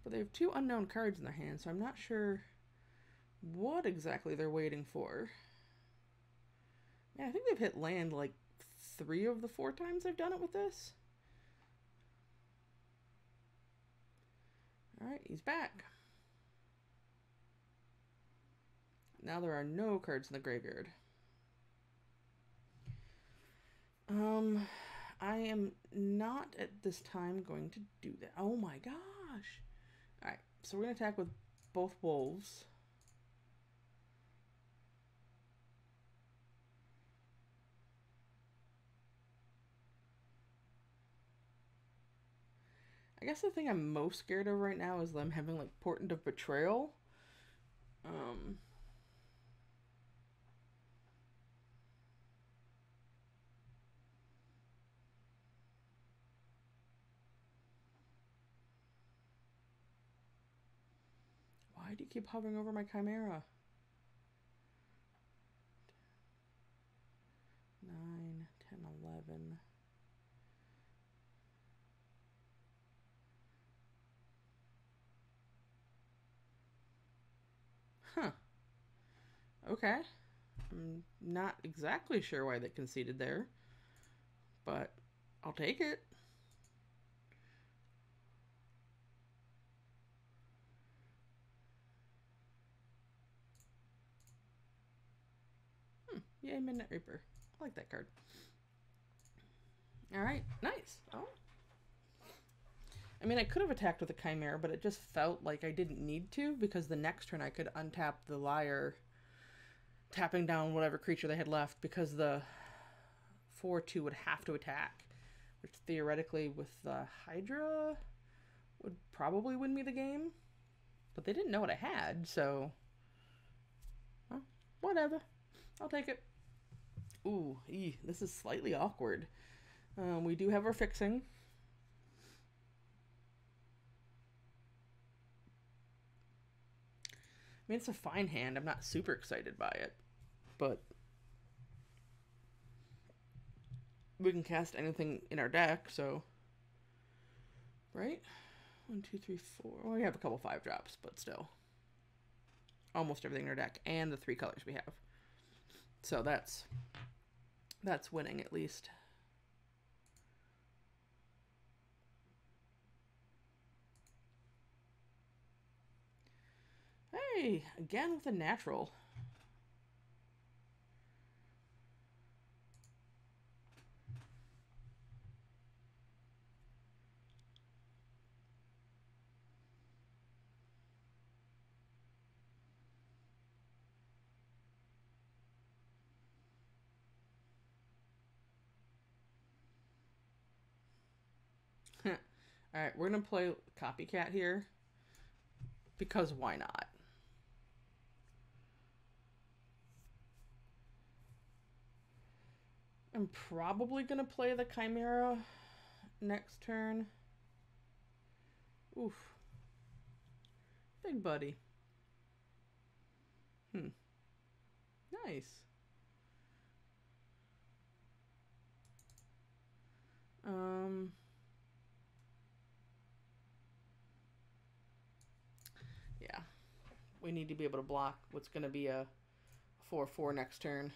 But they have two unknown cards in their hand, so I'm not sure what exactly they're waiting for. I think they've hit land like three of the four times I've done it with this. Alright, he's back. Now there are no cards in the graveyard. Um, I am not at this time going to do that. Oh my gosh. All right, so we're going to attack with both wolves. I guess the thing I'm most scared of right now is them having like Portent of Betrayal. Um, why do you keep hovering over my Chimera? Nine, ten, eleven. Huh. Okay. I'm not exactly sure why they conceded there, but I'll take it. Hmm. Yay, Midnight Reaper. I like that card. All right. Nice. Oh. I mean, I could have attacked with a Chimera, but it just felt like I didn't need to because the next turn I could untap the Liar, tapping down whatever creature they had left because the 4 2 would have to attack, which theoretically with the Hydra would probably win me the game. But they didn't know what I had, so. Well, whatever. I'll take it. Ooh, ee, this is slightly awkward. Um, we do have our fixing. I mean, it's a fine hand. I'm not super excited by it, but we can cast anything in our deck, so. Right? One, two, three, four. Well, we have a couple five drops, but still. Almost everything in our deck, and the three colors we have. So that's that's winning at least. Hey, again with a natural. All right, we're going to play copycat here because why not? I'm probably going to play the Chimera next turn. Oof. Big buddy. Hmm. Nice. Um... Yeah. We need to be able to block what's going to be a 4-4 next turn.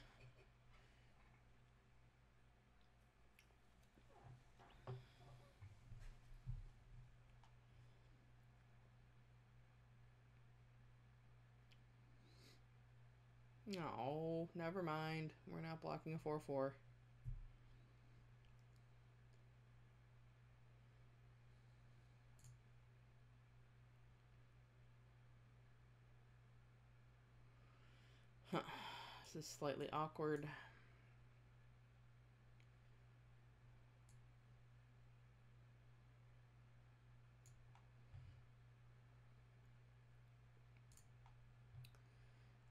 No, never mind. We're not blocking a 4 4. Huh. This is slightly awkward.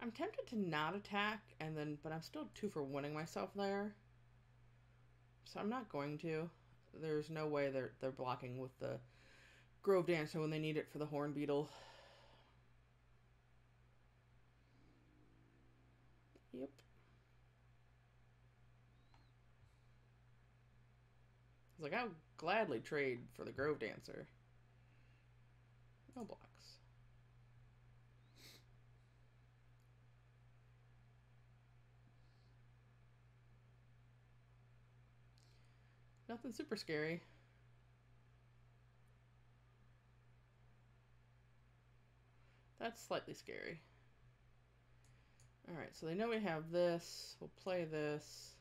I'm tempted to not attack and then but I'm still two for winning myself there. So I'm not going to. There's no way they're they're blocking with the Grove Dancer when they need it for the Horn Beetle. Was like, I'll gladly trade for the Grove Dancer. No blocks. Nothing super scary. That's slightly scary. Alright, so they know we have this. We'll play this.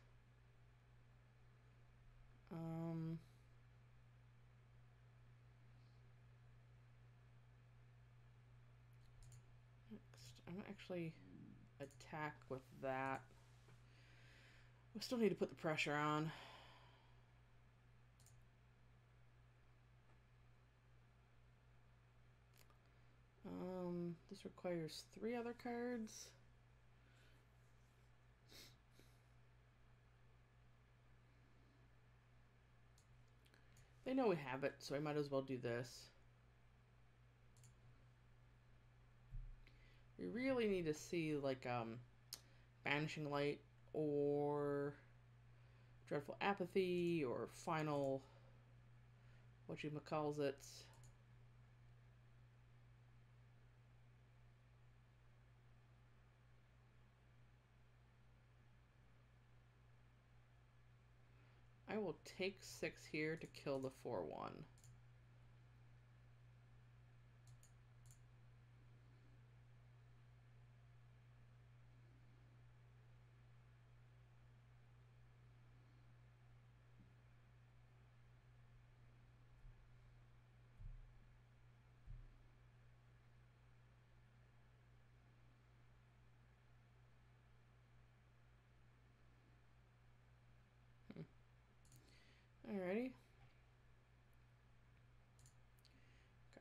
Um... Next, I'm actually attack with that. We still need to put the pressure on. Um, this requires three other cards. They know we have it, so I might as well do this. We really need to see like um Banishing Light or Dreadful Apathy or Final what you calls it. I will take six here to kill the 4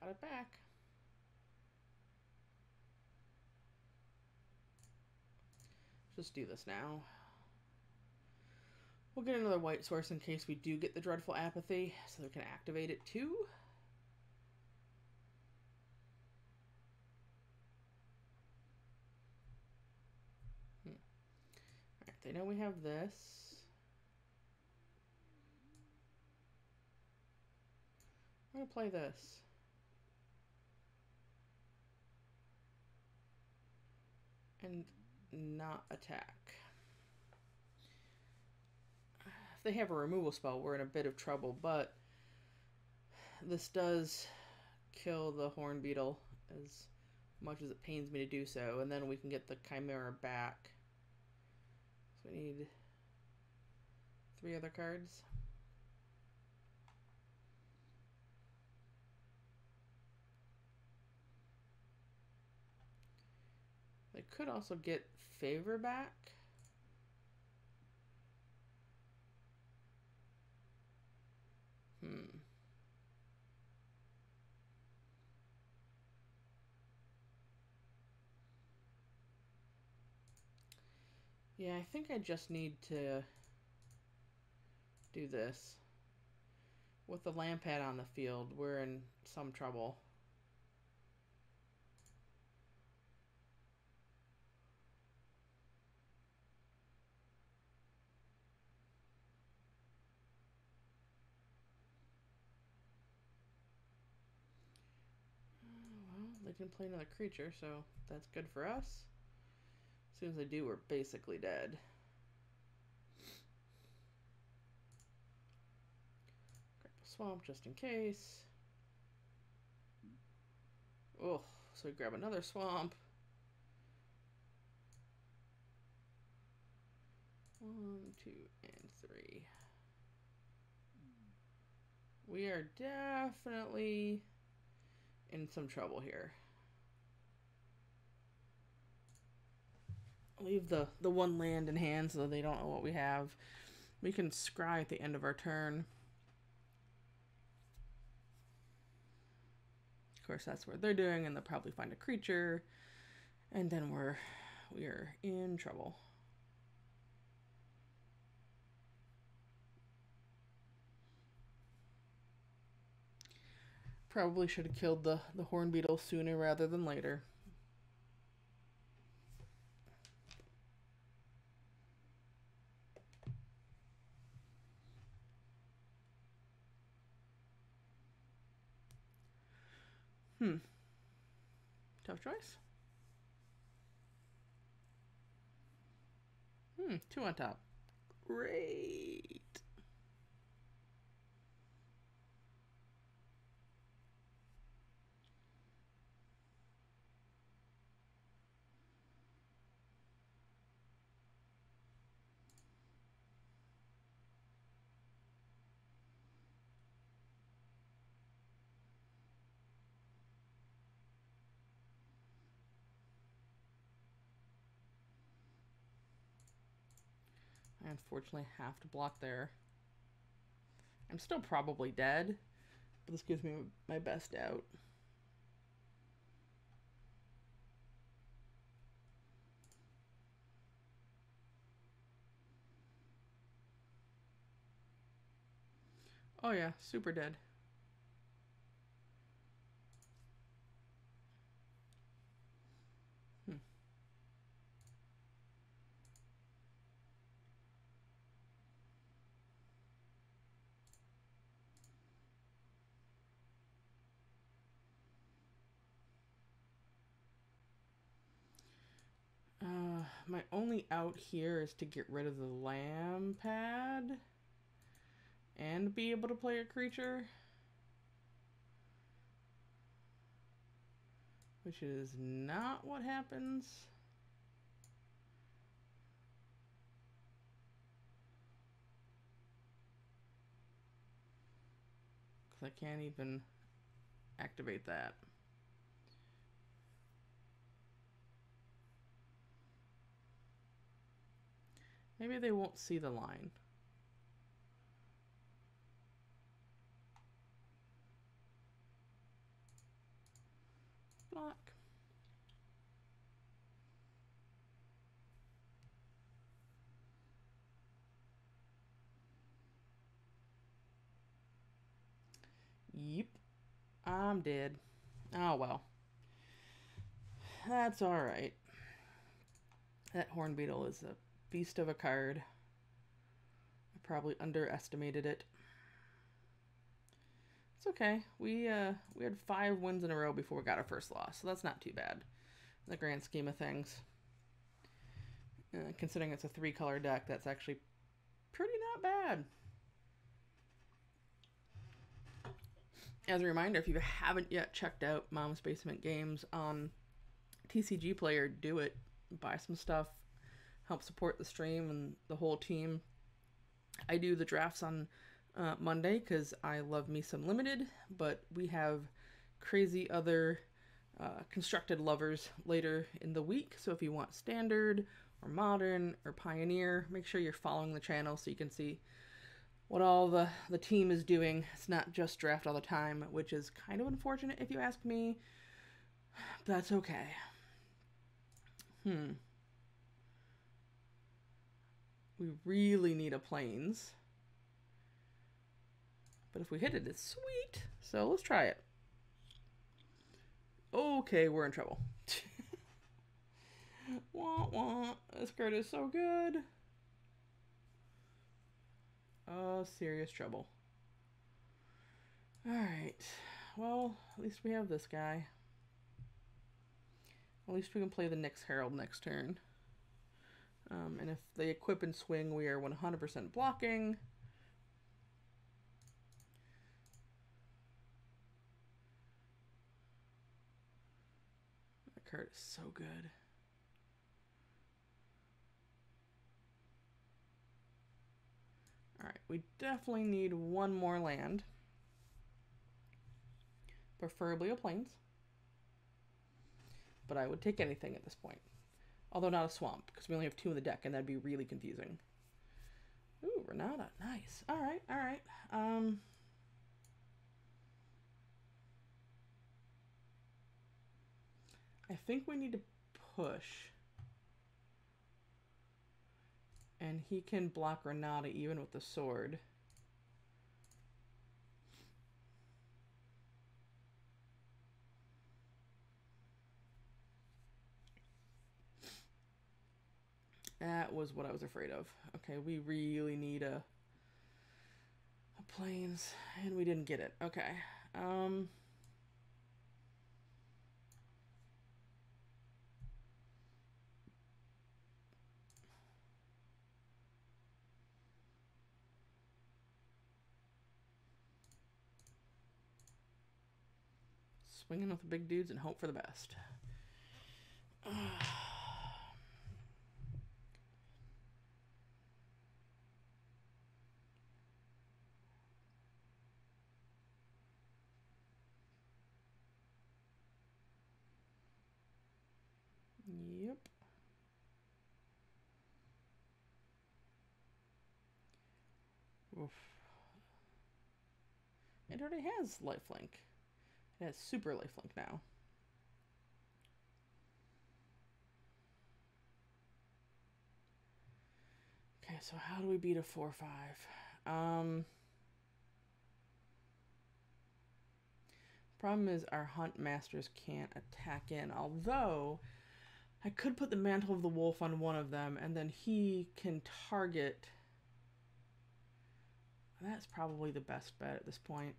Got it back. Just do this now. We'll get another white source in case we do get the Dreadful Apathy, so we can activate it too. Hmm. Alright, they know we have this. I'm going to play this. And not attack. If they have a removal spell, we're in a bit of trouble, but this does kill the horn beetle as much as it pains me to do so, and then we can get the chimera back. So we need three other cards. They could also get favor back. Hmm. Yeah, I think I just need to do this. With the lamp Lampad on the field, we're in some trouble. Can play another creature, so that's good for us. As soon as they do, we're basically dead. Grab a swamp just in case. Oh, so we grab another swamp. One, two, and three. We are definitely in some trouble here. Leave the, the one land in hand so they don't know what we have. We can scry at the end of our turn. Of course, that's what they're doing, and they'll probably find a creature, and then we're we are in trouble. Probably should have killed the, the horn beetle sooner rather than later. Hmm. Tough choice. Hmm, two on top. Great. I unfortunately have to block there. I'm still probably dead, but this gives me my best out. Oh yeah, super dead. Hmm. Uh, my only out here is to get rid of the Lampad and be able to play a creature. Which is not what happens. Because I can't even activate that. Maybe they won't see the line. block. Yep. I'm dead. Oh well. That's alright. That horn beetle is a beast of a card. I probably underestimated it. It's okay. We uh we had five wins in a row before we got our first loss, so that's not too bad in the grand scheme of things. Uh, considering it's a three color deck, that's actually pretty not bad. As a reminder, if you haven't yet checked out Mom's Basement Games on TCG Player, do it. Buy some stuff, help support the stream and the whole team. I do the drafts on uh, Monday because I love me some limited, but we have crazy other uh, constructed lovers later in the week. So if you want standard or modern or pioneer, make sure you're following the channel so you can see what all the, the team is doing. It's not just draft all the time, which is kind of unfortunate if you ask me. But that's okay. Hmm. We really need a plains. But if we hit it, it's sweet. So let's try it. Okay, we're in trouble. wah, wah. This card is so good. Oh, serious trouble. Alright. Well, at least we have this guy. At least we can play the Nyx Herald next turn. Um, and if they equip and swing, we are 100% blocking. That card is so good. Alright, we definitely need one more land. Preferably a plains. But I would take anything at this point. Although not a swamp, because we only have two in the deck, and that'd be really confusing. Ooh, Renata. Nice. Alright, alright. Um... I think we need to push. And he can block Renata even with the sword. That was what I was afraid of. Okay, we really need a, a plains, and we didn't get it. Okay. Um... swinging with the big dudes and hope for the best. Yep. Oof. It already has lifelink. It has super lifelink now. Okay, so how do we beat a 4-5? Um, problem is our hunt masters can't attack in, although I could put the mantle of the wolf on one of them and then he can target that's probably the best bet at this point.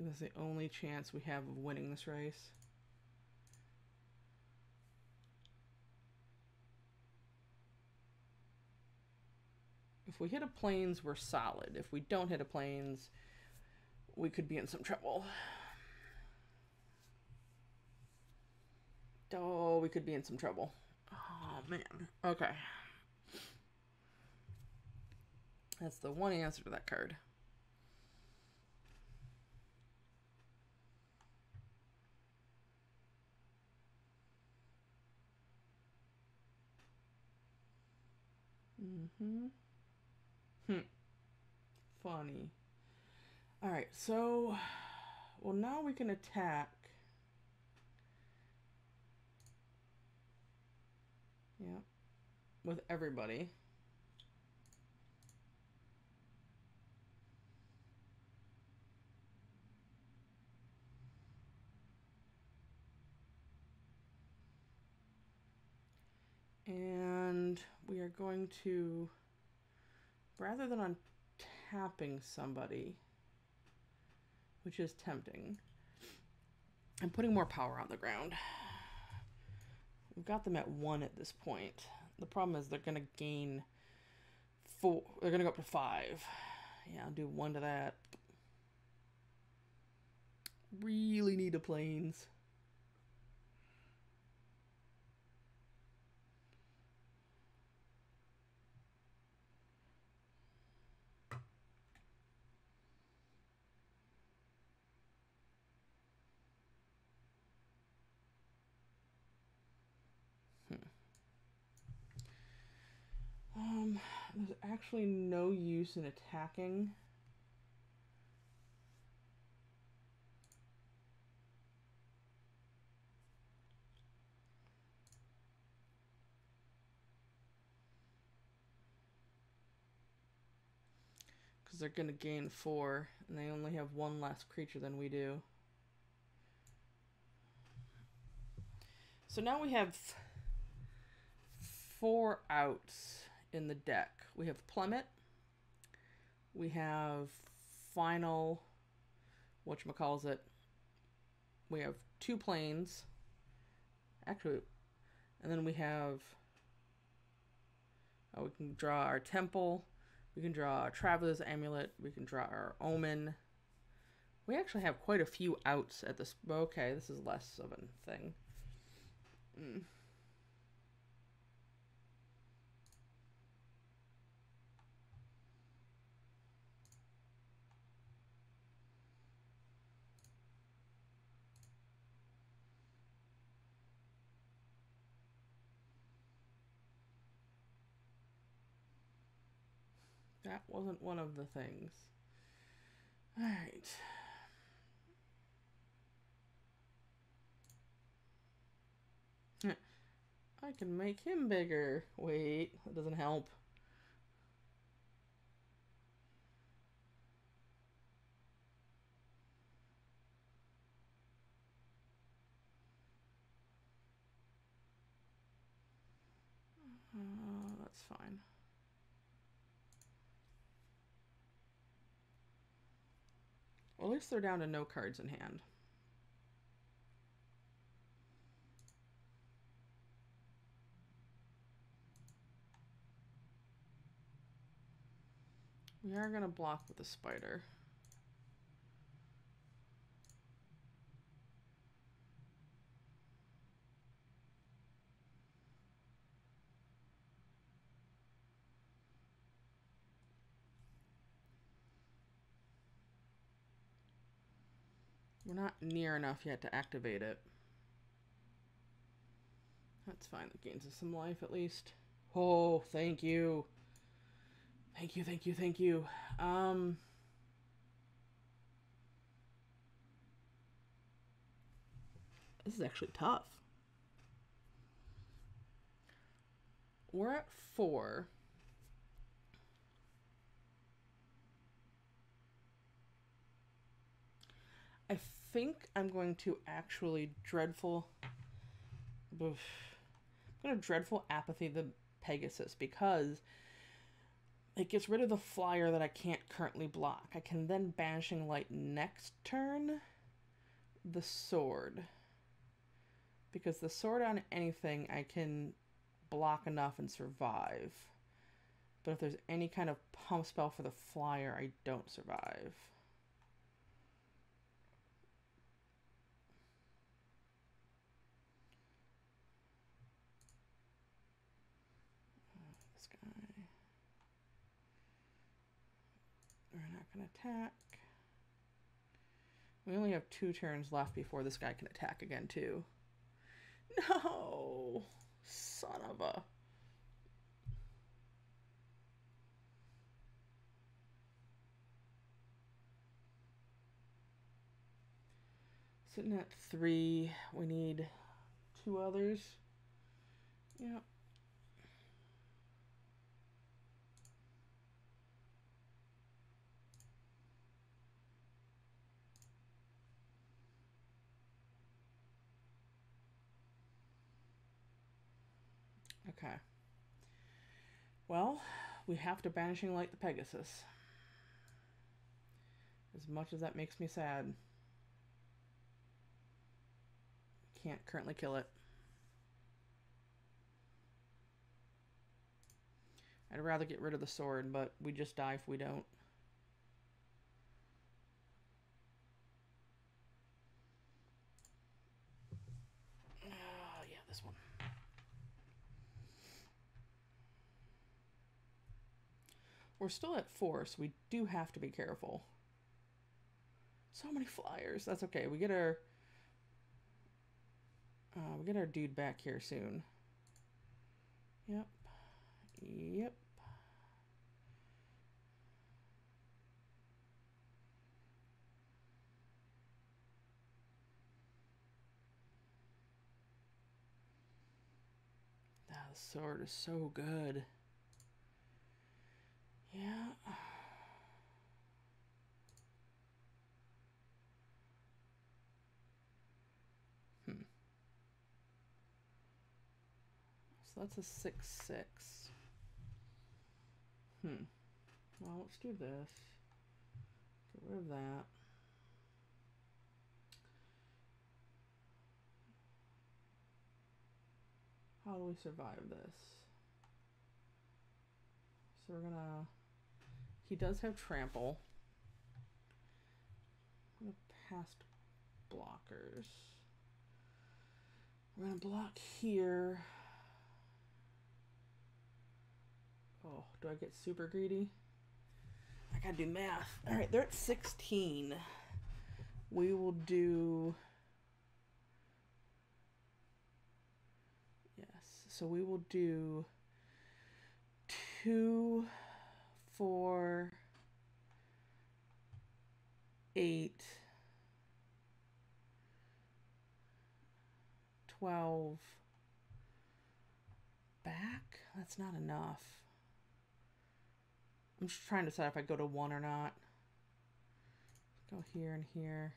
Think that's the only chance we have of winning this race. If we hit a plains, we're solid. If we don't hit a plains, we could be in some trouble. Oh, we could be in some trouble. Oh, man. Okay. That's the one answer to that card. Mm-hmm. Hmm. Funny. All right, so, well, now we can attack Yeah. With everybody. And we are going to, rather than on tapping somebody, which is tempting, I'm putting more power on the ground. We've got them at one at this point. The problem is they're going to gain four. They're going to go up to five. Yeah, I'll do one to that. Really need a plains. Um, there's actually no use in attacking. Because they're going to gain four, and they only have one less creature than we do. So now we have four outs in the deck. We have Plummet. We have Final, What calls it. We have two planes. Actually, and then we have. Oh, we can draw our temple. We can draw our traveler's amulet. We can draw our omen. We actually have quite a few outs at this. Okay, this is less of a thing. Mm. That wasn't one of the things. Alright. I can make him bigger. Wait, that doesn't help. Uh, that's fine. Well, at least they're down to no cards in hand. We are going to block with a spider. Not near enough yet to activate it. That's fine. That gains us some life at least. Oh, thank you. Thank you, thank you, thank you. Um... This is actually tough. We're at four. I think I'm going to actually dreadful. Oof, I'm going to dreadful apathy the Pegasus because it gets rid of the flyer that I can't currently block. I can then banishing light next turn the sword because the sword on anything I can block enough and survive. But if there's any kind of pump spell for the flyer, I don't survive. To attack. We only have two turns left before this guy can attack again, too. No! Son of a... Sitting at three. We need two others. Yep. Okay. Well, we have to Banishing Light the Pegasus. As much as that makes me sad. Can't currently kill it. I'd rather get rid of the sword, but we just die if we don't. We're still at four, so we do have to be careful. So many flyers. That's okay. We get our uh, we get our dude back here soon. Yep. Yep. That sword is so good. Yeah. Hmm. So that's a 6 6. Hmm. Well, let's do this. Get rid of that. How do we survive this? So we're gonna he does have trample. Past blockers. We're to block here. Oh, do I get super greedy? I gotta do math. All right, they're at 16. We will do... Yes, so we will do two four, eight, twelve. Back? That's not enough. I'm just trying to decide if I go to one or not. Go here and here.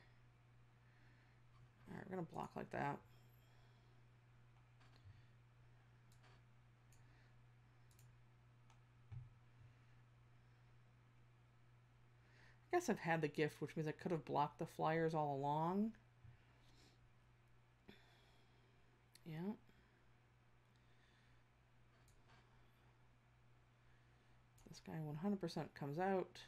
Alright, we're going to block like that. Guess I've had the gift, which means I could have blocked the flyers all along. Yeah. This guy 100% comes out.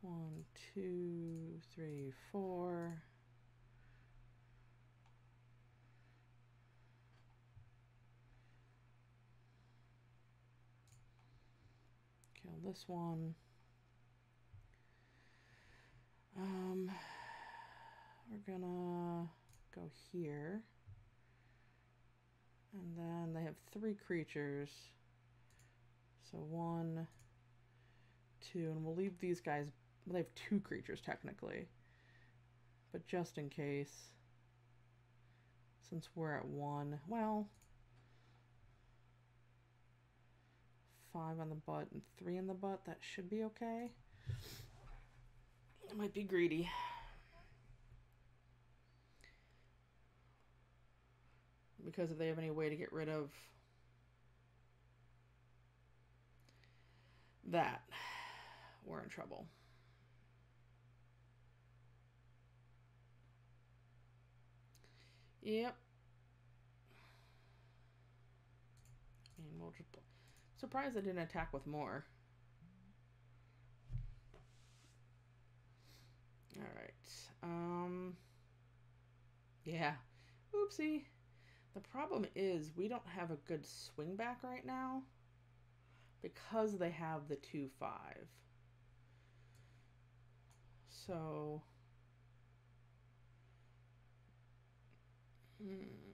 One, two, three, four. Kill this one. Um, we're gonna go here and then they have three creatures. So one, two, and we'll leave these guys. Well, they have two creatures technically. But just in case, since we're at one, well, five on the butt and three in the butt, that should be okay. It might be greedy. Because if they have any way to get rid of that, we're in trouble. Yep. And we'll just surprised I didn't attack with more. All right. Um. Yeah. Oopsie. The problem is we don't have a good swing back right now because they have the 2 5. So. Hmm.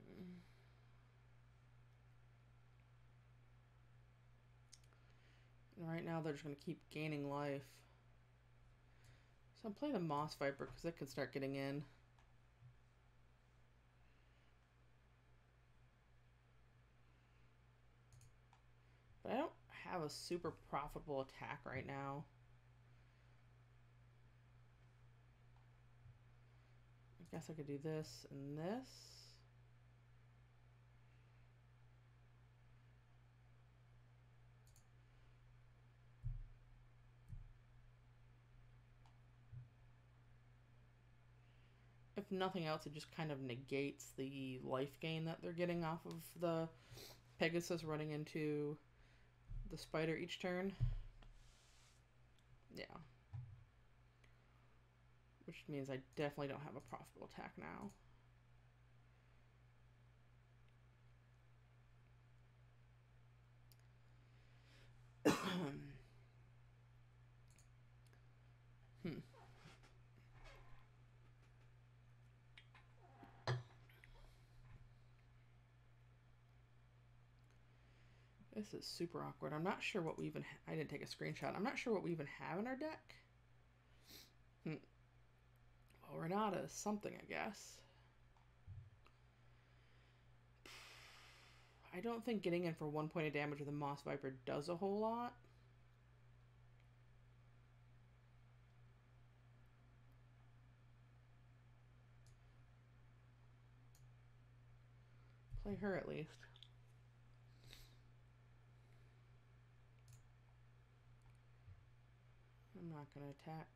right now they're just going to keep gaining life. So I'm playing the Moss Viper because it can start getting in. But I don't have a super profitable attack right now. I guess I could do this and this. Nothing else, it just kind of negates the life gain that they're getting off of the Pegasus running into the spider each turn. Yeah. Which means I definitely don't have a profitable attack now. Hmm. This is super awkward. I'm not sure what we even... I didn't take a screenshot. I'm not sure what we even have in our deck. Hmm. Well, Renata is something, I guess. I don't think getting in for one point of damage with a Moss Viper does a whole lot. Play her at least. I'm not going to attack.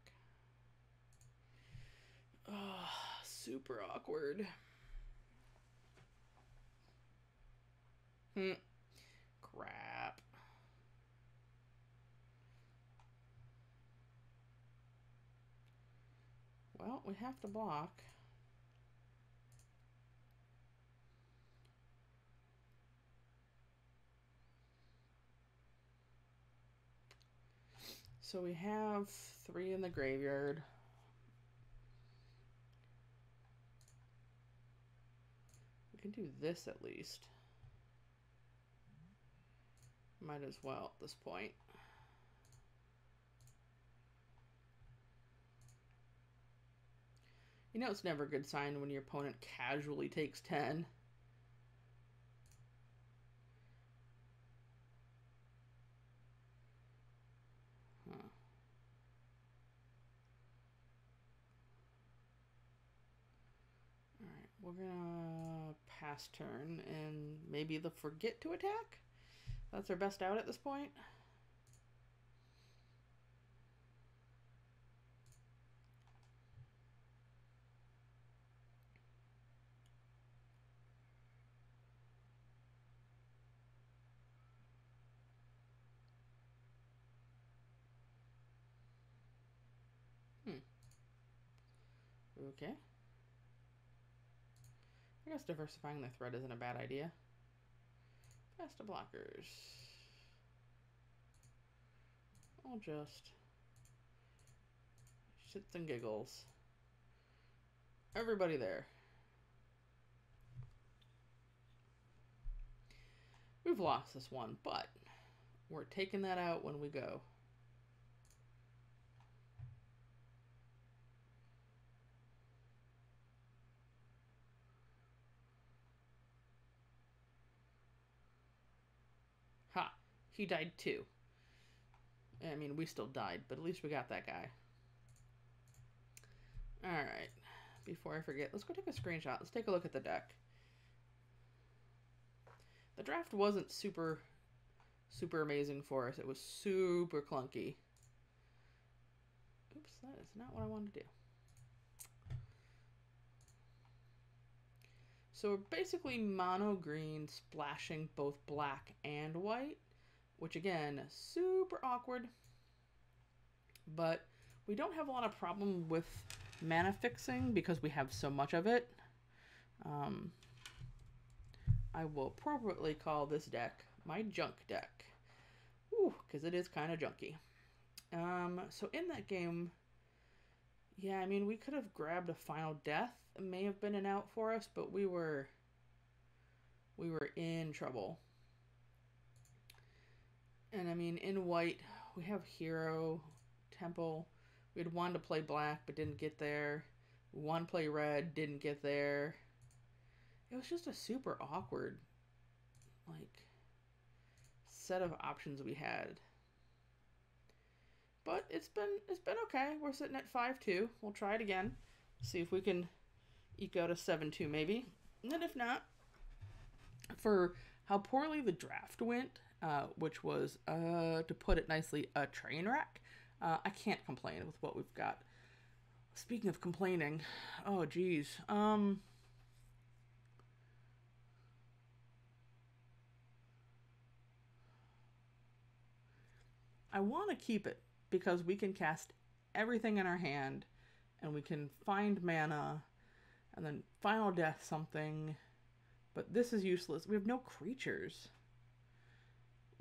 Oh, super awkward. Hmm. Crap. Well, we have to block. So we have three in the graveyard. We can do this at least. Might as well at this point. You know it's never a good sign when your opponent casually takes 10. We're gonna pass turn and maybe the forget to attack. That's our best out at this point. Hmm. Okay. I guess diversifying the threat isn't a bad idea. Faster blockers. I'll just shits and giggles. Everybody there. We've lost this one, but we're taking that out when we go. He died too. I mean, we still died, but at least we got that guy. Alright. Before I forget, let's go take a screenshot. Let's take a look at the deck. The draft wasn't super, super amazing for us. It was super clunky. Oops, that is not what I wanted to do. So we're basically mono green splashing both black and white, which again, super awkward. But we don't have a lot of problem with mana fixing because we have so much of it. Um, I will appropriately call this deck my junk deck. because it is kind of junky. Um, so in that game, yeah, I mean, we could have grabbed a final death. It may have been an out for us, but we were we were in trouble. And I mean, in white, we have hero, temple. We had wanted to play black, but didn't get there. One play red, didn't get there. It was just a super awkward, like, set of options we had. But it's been it's been okay. We're sitting at five two. We'll try it again. See if we can out a seven two maybe. And then if not, for how poorly the draft went, uh, which was uh, to put it nicely, a train wreck. Uh, I can't complain with what we've got. Speaking of complaining, oh geez, um. I want to keep it because we can cast everything in our hand and we can find mana and then final death something. But this is useless. We have no creatures.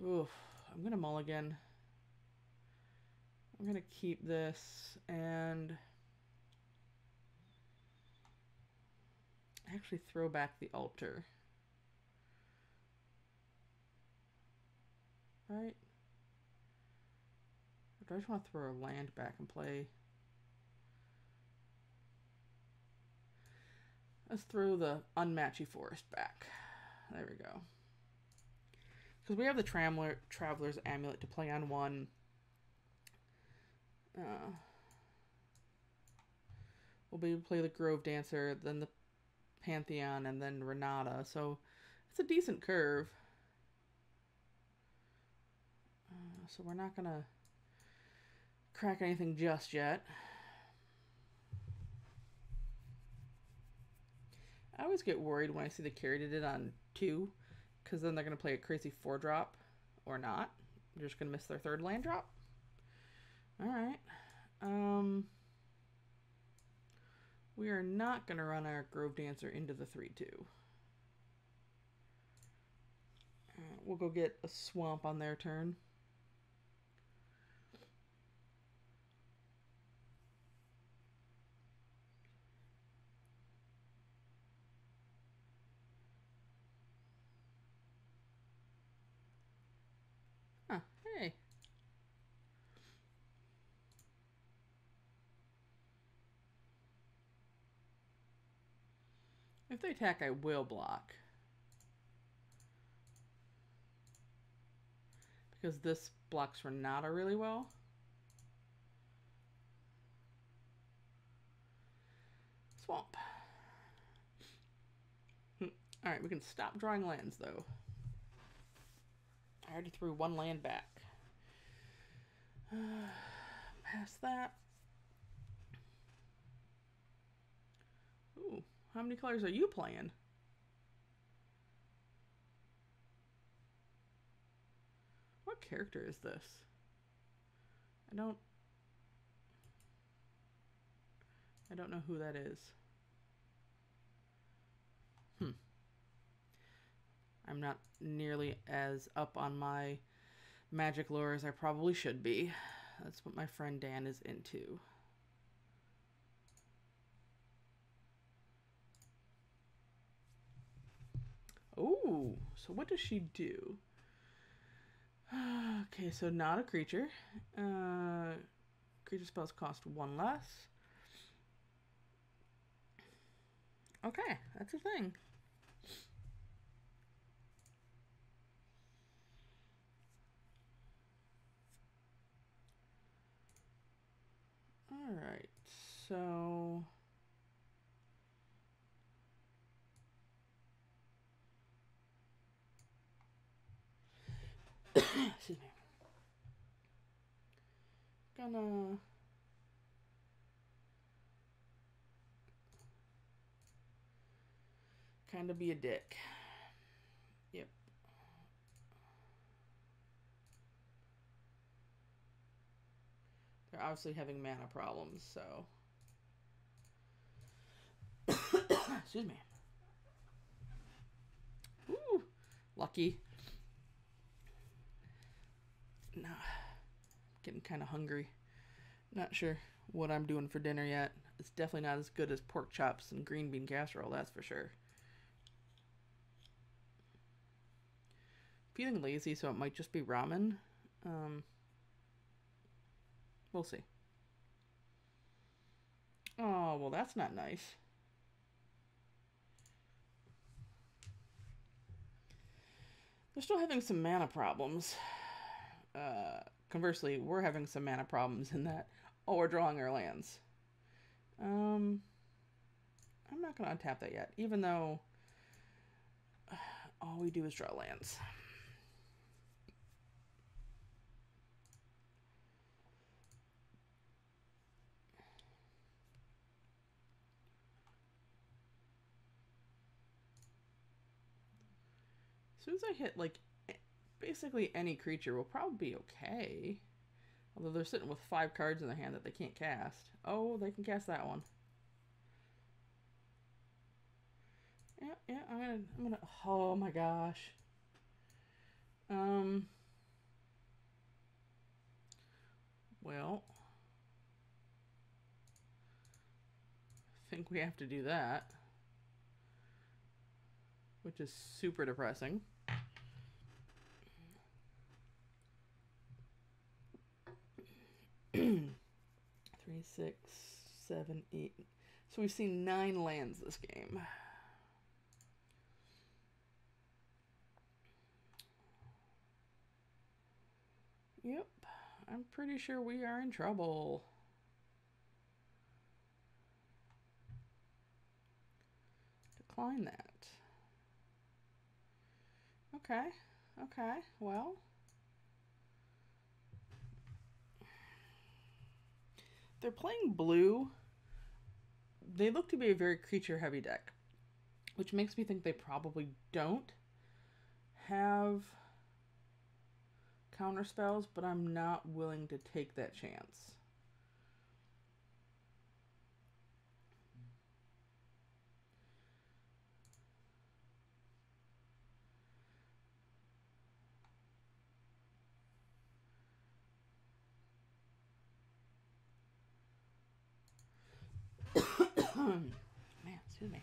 Oof. I'm to mulligan. I'm to keep this and actually throw back the altar. Right? Or do I just want to throw a land back and play? Let's throw the unmatchy forest back. There we go. Because we have the Traveler, Traveler's Amulet to play on one. Uh, we'll be play the Grove Dancer, then the Pantheon, and then Renata. So it's a decent curve. Uh, so we're not going to crack anything just yet. I always get worried when I see the carry did it on two, because then they're going to play a crazy four drop or not. They're just going to miss their third land drop. All right. Um, we are not going to run our Grove Dancer into the 3 2. Uh, we'll go get a swamp on their turn. If they attack, I will block. Because this blocks Renata really well. Swamp. Hmm. Alright, we can stop drawing lands, though. I already threw one land back. Uh, past that. Ooh. How many colors are you playing? What character is this? I don't... I don't know who that is. Hmm. I'm not nearly as up on my magic lore as I probably should be. That's what my friend Dan is into. Oh, so what does she do? Okay, so not a creature. Uh, creature spells cost one less. Okay, that's a thing. All right, so. Excuse me. Gonna. Kind of be a dick. Yep. They're obviously having mana problems, so. Excuse me. Ooh, lucky. No, getting kind of hungry. Not sure what I'm doing for dinner yet. It's definitely not as good as pork chops and green bean casserole, that's for sure. Feeling lazy, so it might just be ramen. Um, we'll see. Oh, well, that's not nice. They're still having some mana problems. Uh, conversely, we're having some mana problems in that, oh, we're drawing our lands. Um, I'm not going to untap that yet, even though all we do is draw lands. As soon as I hit like basically any creature will probably be okay. Although they're sitting with five cards in their hand that they can't cast. Oh, they can cast that one. Yeah, yeah, I'm gonna, I'm gonna, oh my gosh. Um, well, I think we have to do that, which is super depressing. Three, six, seven, eight. So we've seen nine lands this game. Yep, I'm pretty sure we are in trouble. Decline that. Okay, okay, well. They're playing blue. They look to be a very creature heavy deck, which makes me think they probably don't have counter spells, but I'm not willing to take that chance. Man, excuse me.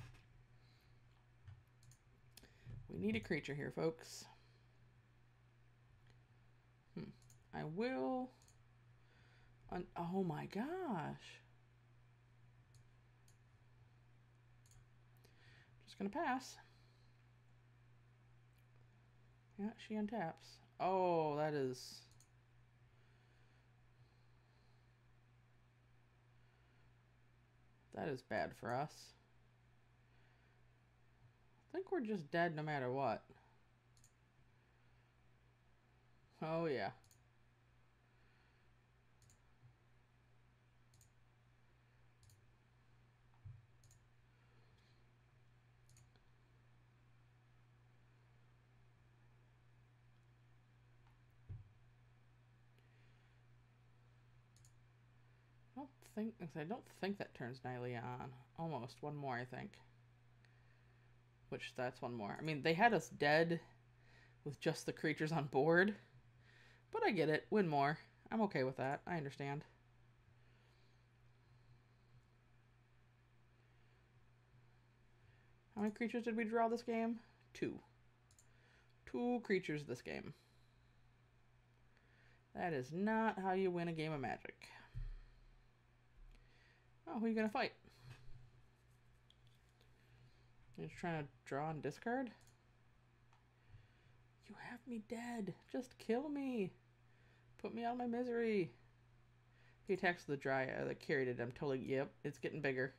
We need a creature here, folks. Hmm. I will... Un oh my gosh. Just gonna pass. Yeah, she untaps. Oh, that is... That is bad for us. I think we're just dead no matter what. Oh, yeah. Think I don't think that turns Nylea on. Almost one more, I think. Which that's one more. I mean, they had us dead with just the creatures on board, but I get it. Win more. I'm okay with that. I understand. How many creatures did we draw this game? Two. two creatures this game. That is not how you win a game of Magic. Oh, who are you to fight? You're just trying to draw and discard? You have me dead. Just kill me. Put me out of my misery. He attacks the dry uh, that carried it. I'm totally yep. It's getting bigger.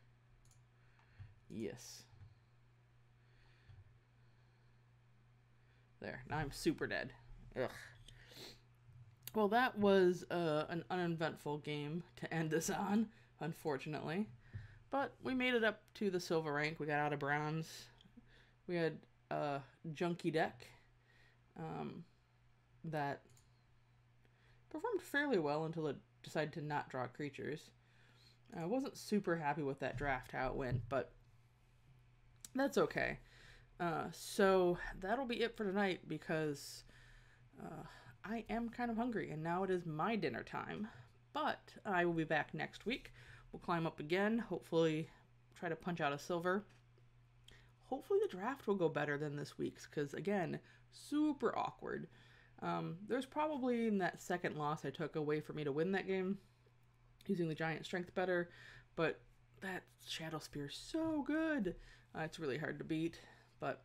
Yes. There. Now I'm super dead. Ugh. Well, that was uh, an uneventful game to end this on, unfortunately. But we made it up to the silver rank. We got out of bronze. We had a junky deck um, that performed fairly well until it decided to not draw creatures. I wasn't super happy with that draft how it went, but that's okay. Uh, so that'll be it for tonight because uh, I am kind of hungry and now it is my dinner time. But I will be back next week We'll climb up again, hopefully try to punch out a silver. Hopefully the draft will go better than this week's, because again, super awkward. Um, there's probably in that second loss I took a way for me to win that game, using the giant strength better, but that Shadowspear is so good. Uh, it's really hard to beat, but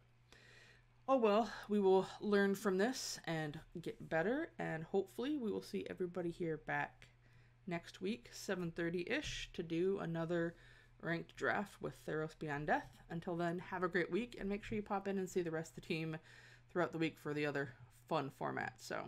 oh well, we will learn from this and get better, and hopefully we will see everybody here back next week, 7:30-ish, to do another ranked draft with Theros Beyond Death. Until then, have a great week and make sure you pop in and see the rest of the team throughout the week for the other fun formats. So